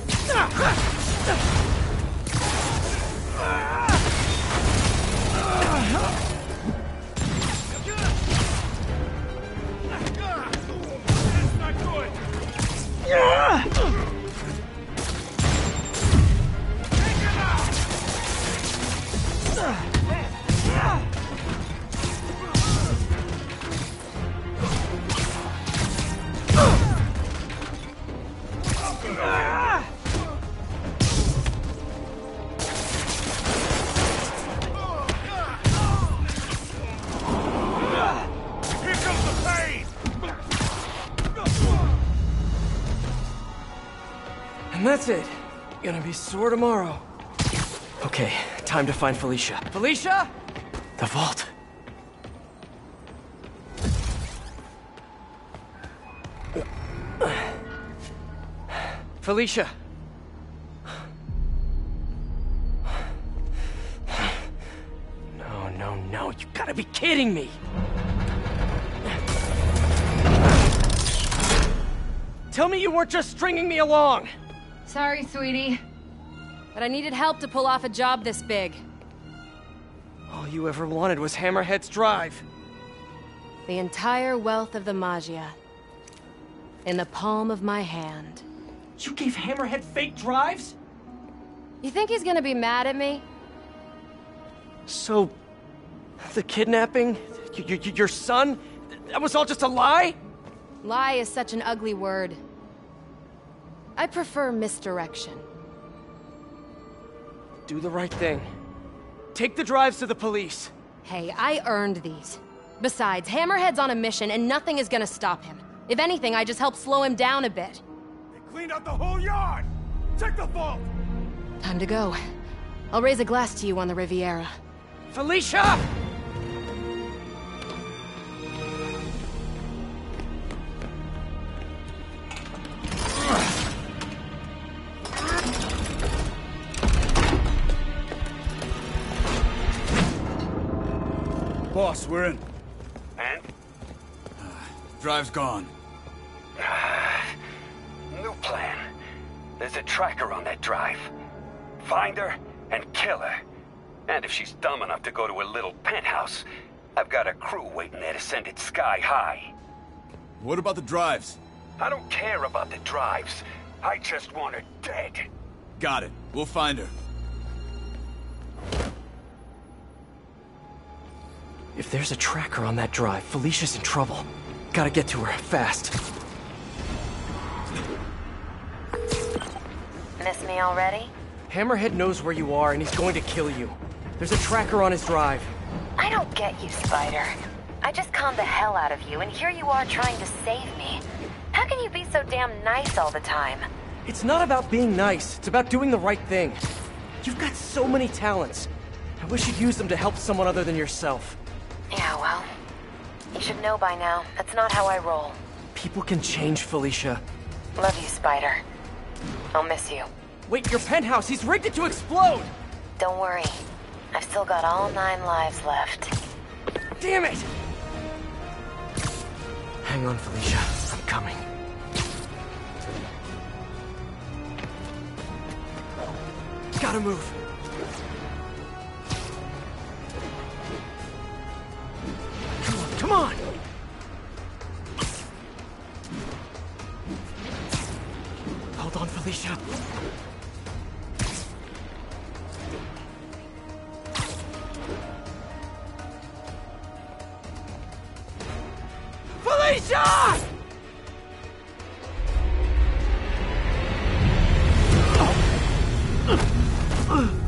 Gonna be sore tomorrow. Okay, time to find Felicia. Felicia? The vault. Felicia. No, no, no. You gotta be kidding me. Tell me you weren't just stringing me along. Sorry, sweetie. But I needed help to pull off a job this big. All you ever wanted was Hammerhead's drive. The entire wealth of the Maggia. In the palm of my hand. You gave Hammerhead fake drives? You think he's gonna be mad at me? So, the kidnapping? Your son? That was all just a lie? Lie is such an ugly word. I prefer misdirection. Do the right thing. Take the drives to the police. Hey, I earned these. Besides, Hammerhead's on a mission and nothing is gonna stop him. If anything, I just help slow him down a bit. They cleaned out the whole yard. Check the vault. Time to go. I'll raise a glass to you on the Riviera. Felicia! We're in. And? Ah, drive's gone. Ah, new plan. There's a tracker on that drive. Find her and kill her. And if she's dumb enough to go to her little penthouse, I've got a crew waiting there to send it sky high. What about the drives? I don't care about the drives. I just want her dead. Got it. We'll find her. If there's a tracker on that drive, Felicia's in trouble. Gotta get to her, fast. Miss me already? Hammerhead knows where you are and he's going to kill you. There's a tracker on his drive. I don't get you, Spider. I just conned the hell out of you, and here you are trying to save me. How can you be so damn nice all the time? It's not about being nice, it's about doing the right thing. You've got so many talents. I wish you'd use them to help someone other than yourself. Yeah, well, you should know by now. That's not how I roll. People can change, Felicia. Love you, Spider. I'll miss you. Wait, your penthouse, he's rigged it to explode! Don't worry. I've still got all nine lives left. Damn it! Hang on, Felicia. I'm coming. Gotta move. Come on! Hold on, Felicia. Felicia! Ugh!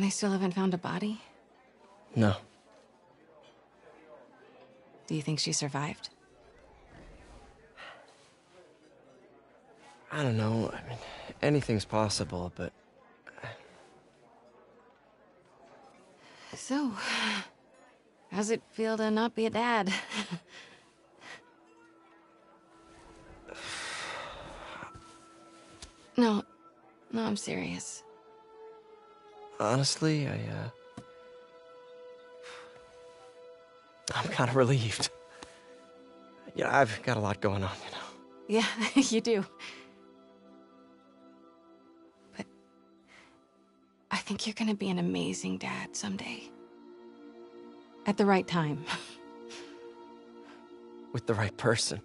And they still haven't found a body? No. Do you think she survived? I don't know. I mean, anything's possible, but So, how's it feel to not be a dad? no, no, I'm serious. Honestly, I, uh. I'm kind of relieved. Yeah, I've got a lot going on, you know. Yeah, you do. But I think you're gonna be an amazing dad someday. At the right time. With the right person.